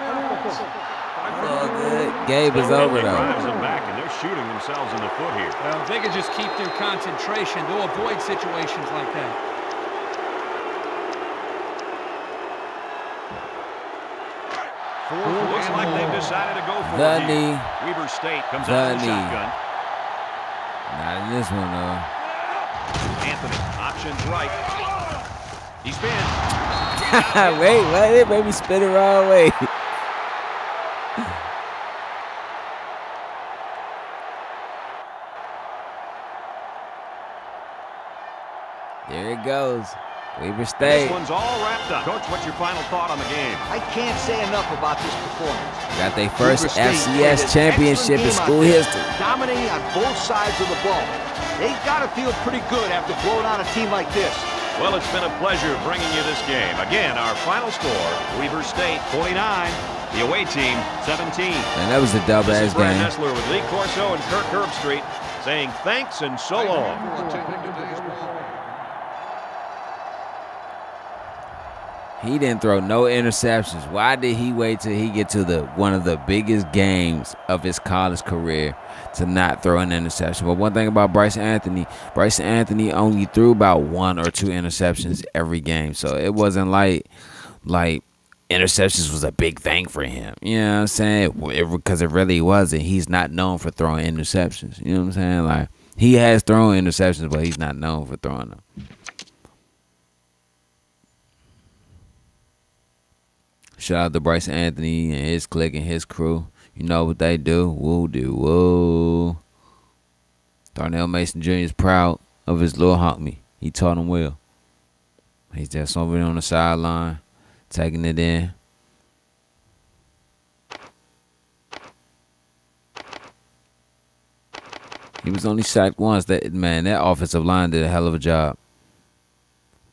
[SPEAKER 5] Running offense. Five for
[SPEAKER 6] All good. Gabe is over though.
[SPEAKER 1] Drives them back, and they're shooting themselves in the foot here.
[SPEAKER 2] Well, if they could just keep their concentration, they'll avoid situations like that.
[SPEAKER 1] Fourth looks like they've decided to go for
[SPEAKER 6] The
[SPEAKER 1] it.
[SPEAKER 6] knee.
[SPEAKER 1] here. Weber State comes
[SPEAKER 6] The
[SPEAKER 1] out of the
[SPEAKER 6] knee.
[SPEAKER 1] shotgun.
[SPEAKER 6] Not in this one though.
[SPEAKER 1] Anthony, options right. He spins.
[SPEAKER 6] wait, what? It made me spin the wrong way. there it goes. Weber State.
[SPEAKER 1] This one's all wrapped up. Coach, what's your final thought on the game?
[SPEAKER 3] I can't say enough about this performance.
[SPEAKER 6] Got their first
[SPEAKER 3] Weber State played
[SPEAKER 6] FCS championship in school
[SPEAKER 3] game out there,
[SPEAKER 6] history.
[SPEAKER 3] Dominating on both sides of the ball. They got to feel pretty good after blowing out a team like this.
[SPEAKER 1] Well, it's been a pleasure bringing you this game. Again, our final score, Weber State 49, the away team 17.
[SPEAKER 6] And that was a double
[SPEAKER 1] This
[SPEAKER 6] ass
[SPEAKER 1] is Brad
[SPEAKER 6] game.
[SPEAKER 1] Nessler with Lee Corso and Kirk Herbstreit saying thanks and so
[SPEAKER 4] Thank you
[SPEAKER 1] long.
[SPEAKER 4] for attending today's ball.
[SPEAKER 6] He didn't throw no interceptions. Why did he wait till he get to the one of the biggest games of his college career to not throw an interception? But one thing about Bryce Anthony, Bryce Anthony only threw about one or two interceptions every game. So it wasn't like like interceptions was a big thing for him. You know what I'm saying? Because it, really wasn't. He's not known for throwing interceptions. You know what I'm saying? Like he has thrown interceptions, but he's not known for throwing them. Shout out to Bryce Anthony and his clique and his crew. You know what they do. Woo do woo. Darnell Mason Jr. is proud of his little homie. He taught him well. He's just over there on the sideline, taking it in. He was only sacked once. That man, that offensive line did a hell of a job.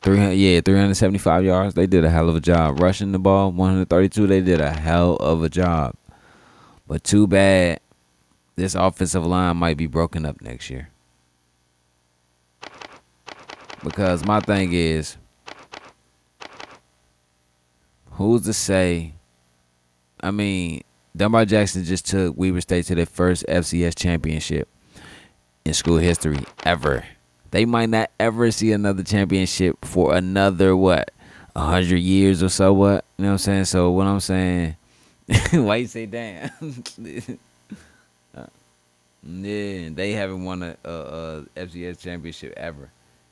[SPEAKER 6] 300, yeah, 375 yards. They did a hell of a job. Rushing the ball, 132. They did a hell of a job. But too bad this offensive line might be broken up next year. Because my thing is, who's to say? I mean, Dunbar Jackson just took Weber State to their first FCS championship in school history ever. They might not ever see another championship for another what, a hundred years or so. What you know what I'm saying? So what I'm saying, why you say damn? Yeah, they haven't won a, a, a FCS championship ever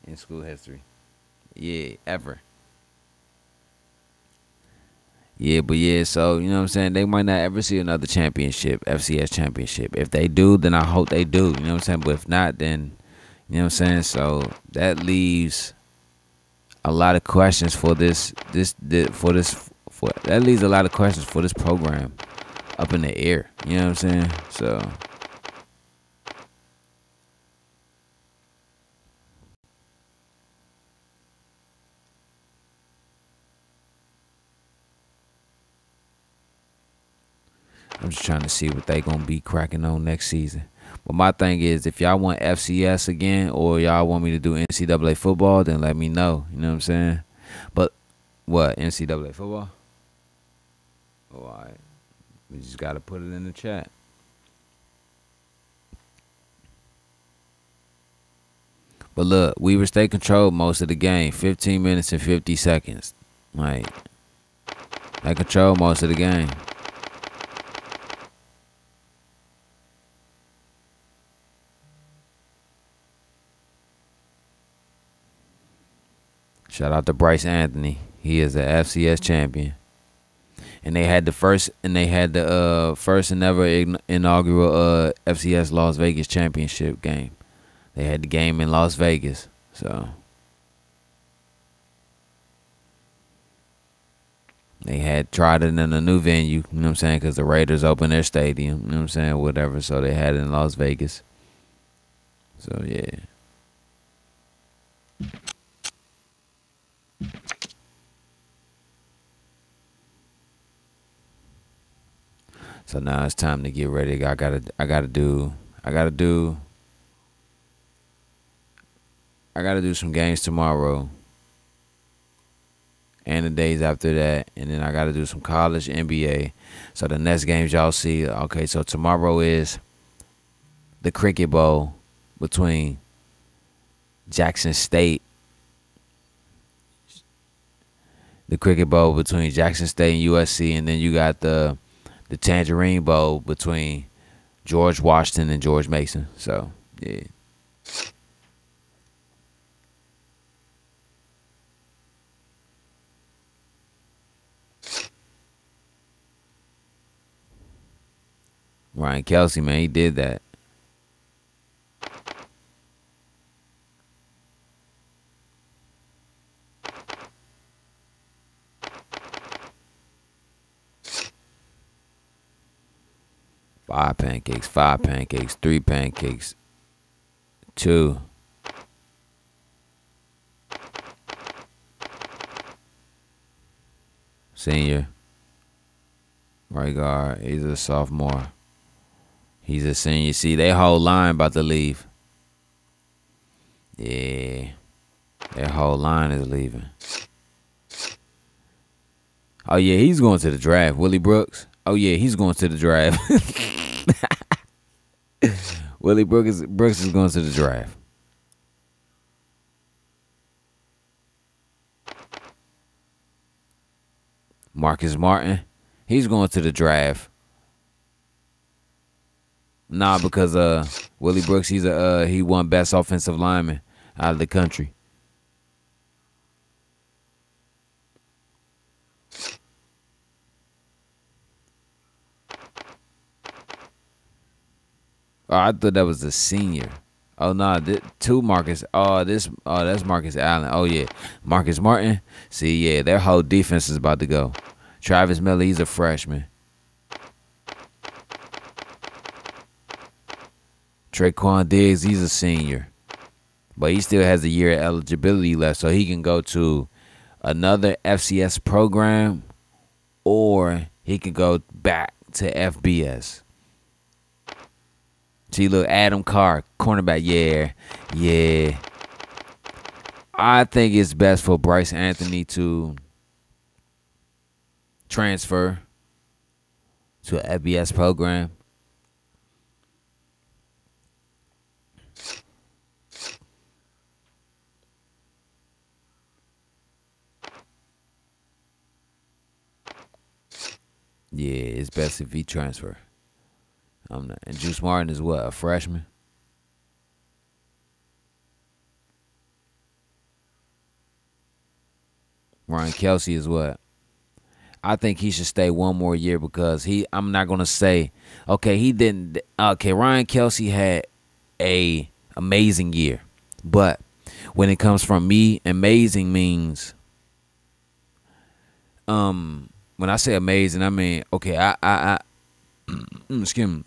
[SPEAKER 6] in school history. Yeah, ever. Yeah, but yeah, so you know what I'm saying? They might not ever see another championship, FCS championship. If they do, then I hope they do. You know what I'm saying? But if not, then you know what I'm saying? So that leaves a lot of questions for this this, this for this for that leaves a lot of questions for this program up in the air. You know what I'm saying? So I'm just trying to see what they gonna be cracking on next season. But my thing is, if y'all want FCS again, or y'all want me to do NCAA football, then let me know. You know what I'm saying? But what NCAA football? Oh, all right. We just gotta put it in the chat. But look, Weber State controlled most of the game, 15 minutes and 50 seconds. Like, they control most of the game. Shout out to Bryce Anthony. He is a FCS champion. And they had the first and they had the uh, first and ever inaugural uh, FCS Las Vegas championship game. They had the game in Las Vegas. So they had tried it in a new venue, you know what I'm saying? Because the Raiders opened their stadium, you know what I'm saying? Whatever. So they had it in Las Vegas. So yeah. So now it's time to get ready. I gotta I gotta do I gotta do I gotta do some games tomorrow. And the days after that. And then I gotta do some college NBA. So the next games y'all see. Okay, so tomorrow is the cricket bowl between Jackson State. The cricket bowl between Jackson State and USC, and then you got the the Tangerine Bowl between George Washington and George Mason. So yeah. Ryan Kelsey, man, he did that. Five pancakes, five pancakes, three pancakes, two. Senior. Right guard. He's a sophomore. He's a senior. See, they whole line about to leave. Yeah. Their whole line is leaving. Oh yeah, he's going to the draft. Willie Brooks. Oh yeah, he's going to the draft. Willie Brooks Brooks is going to the draft. Marcus Martin, he's going to the draft. Nah, because uh Willie Brooks, he's a uh, he won best offensive lineman out of the country. Oh, I thought that was the senior. Oh no, nah, two Marcus. Oh, this. Oh, that's Marcus Allen. Oh yeah, Marcus Martin. See, yeah, their whole defense is about to go. Travis Miller, he's a freshman. Trayvon Diggs, he's a senior, but he still has a year of eligibility left, so he can go to another FCS program, or he can go back to FBS. See, look, Adam Carr, cornerback. Yeah, yeah. I think it's best for Bryce Anthony to transfer to an FBS program. Yeah, it's best if he transfer. I'm not. And Juice Martin is what a freshman. Ryan Kelsey is what? I think he should stay one more year because he. I'm not gonna say, okay, he didn't. Okay, Ryan Kelsey had a amazing year, but when it comes from me, amazing means. Um, when I say amazing, I mean okay. I I, I excuse me.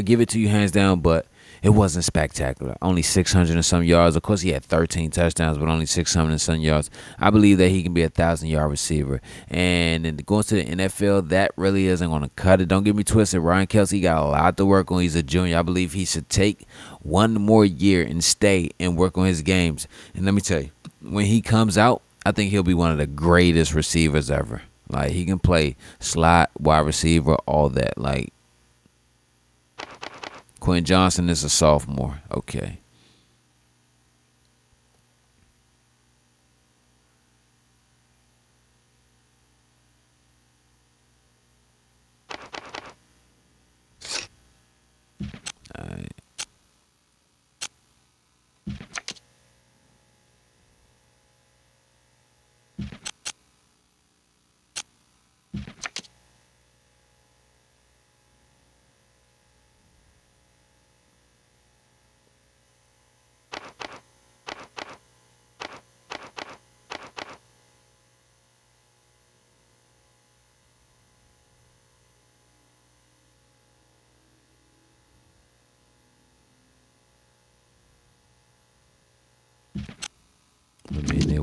[SPEAKER 6] I give it to you hands down, but it wasn't spectacular. Only 600 and some yards. Of course, he had 13 touchdowns, but only 600 and some yards. I believe that he can be a thousand yard receiver. And going to the NFL, that really isn't going to cut it. Don't get me twisted. Ryan Kelsey got a lot to work on. He's a junior. I believe he should take one more year and stay and work on his games. And let me tell you, when he comes out, I think he'll be one of the greatest receivers ever. Like he can play slot, wide receiver, all that. Like Quinn Johnson is a sophomore. Okay.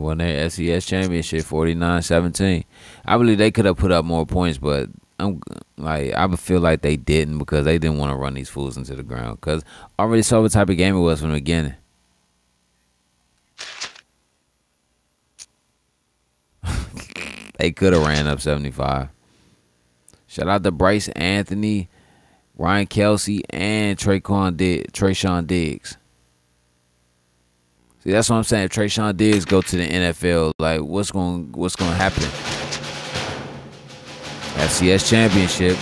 [SPEAKER 6] won their FCS championship 49-17. I believe they could have put up more points, but I'm like I would feel like they didn't because they didn't want to run these fools into the ground because I already saw what type of game it was from the beginning. they could have ran up 75. Shout out to Bryce Anthony, Ryan Kelsey, and Traquan Dig- Trayshawn Diggs. See, that's what I'm saying. If Trayshawn Diggs go to the NFL, like what's going what's going to happen? FCS championship.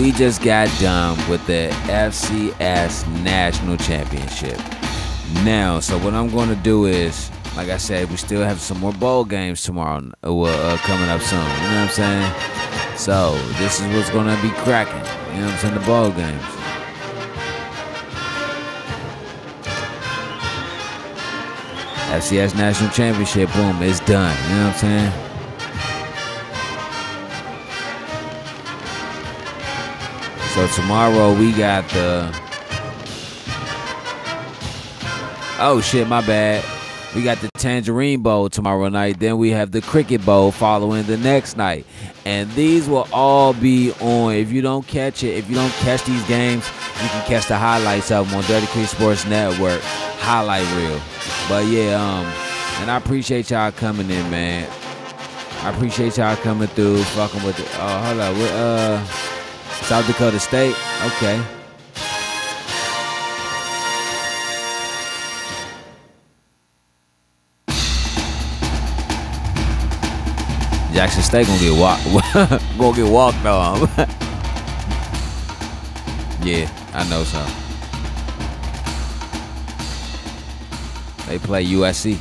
[SPEAKER 6] We just got done with the FCS National Championship. Now, so what I'm going to do is, like I said, we still have some more bowl games tomorrow, uh, uh, coming up soon. You know what I'm saying? So this is what's going to be cracking. You know what I'm saying? The bowl games. FCS National Championship, boom, it's done. You know what I'm saying? So tomorrow we got the. Oh shit, my bad. We got the Tangerine Bowl tomorrow night. Then we have the Cricket Bowl following the next night. And these will all be on. If you don't catch it, if you don't catch these games, you can catch the highlights of them on Dirty Creek Sports Network highlight reel. But yeah, um, and I appreciate y'all coming in, man. I appreciate y'all coming through, fucking with it. Oh, hold up, what, uh. South Dakota State. Okay. Jackson State gonna get walked. gonna get walked on. yeah, I know so. They play USC.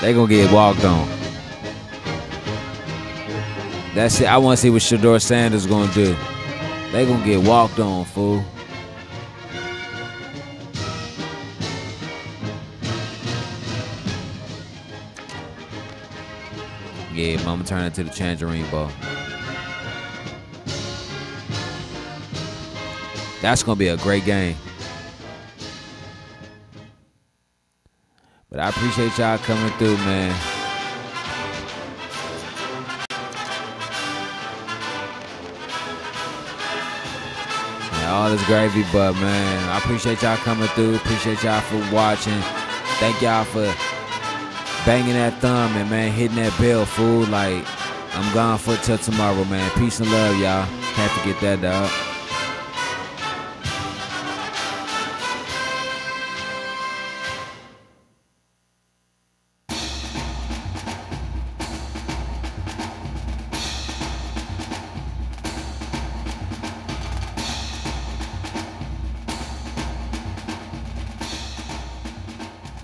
[SPEAKER 6] They gonna get walked on. That's it. I want to see what Shedeur Sanders gonna do. They gonna get walked on, fool. Yeah, mama turn it to the Tangerine Bowl. That's gonna be a great game. But I appreciate y'all coming through, man. All this gravy, but man, I appreciate y'all coming through. Appreciate y'all for watching. Thank y'all for banging that thumb and man hitting that bell, fool. Like I'm gone for till tomorrow, man. Peace and love, y'all. Can't forget that, dog.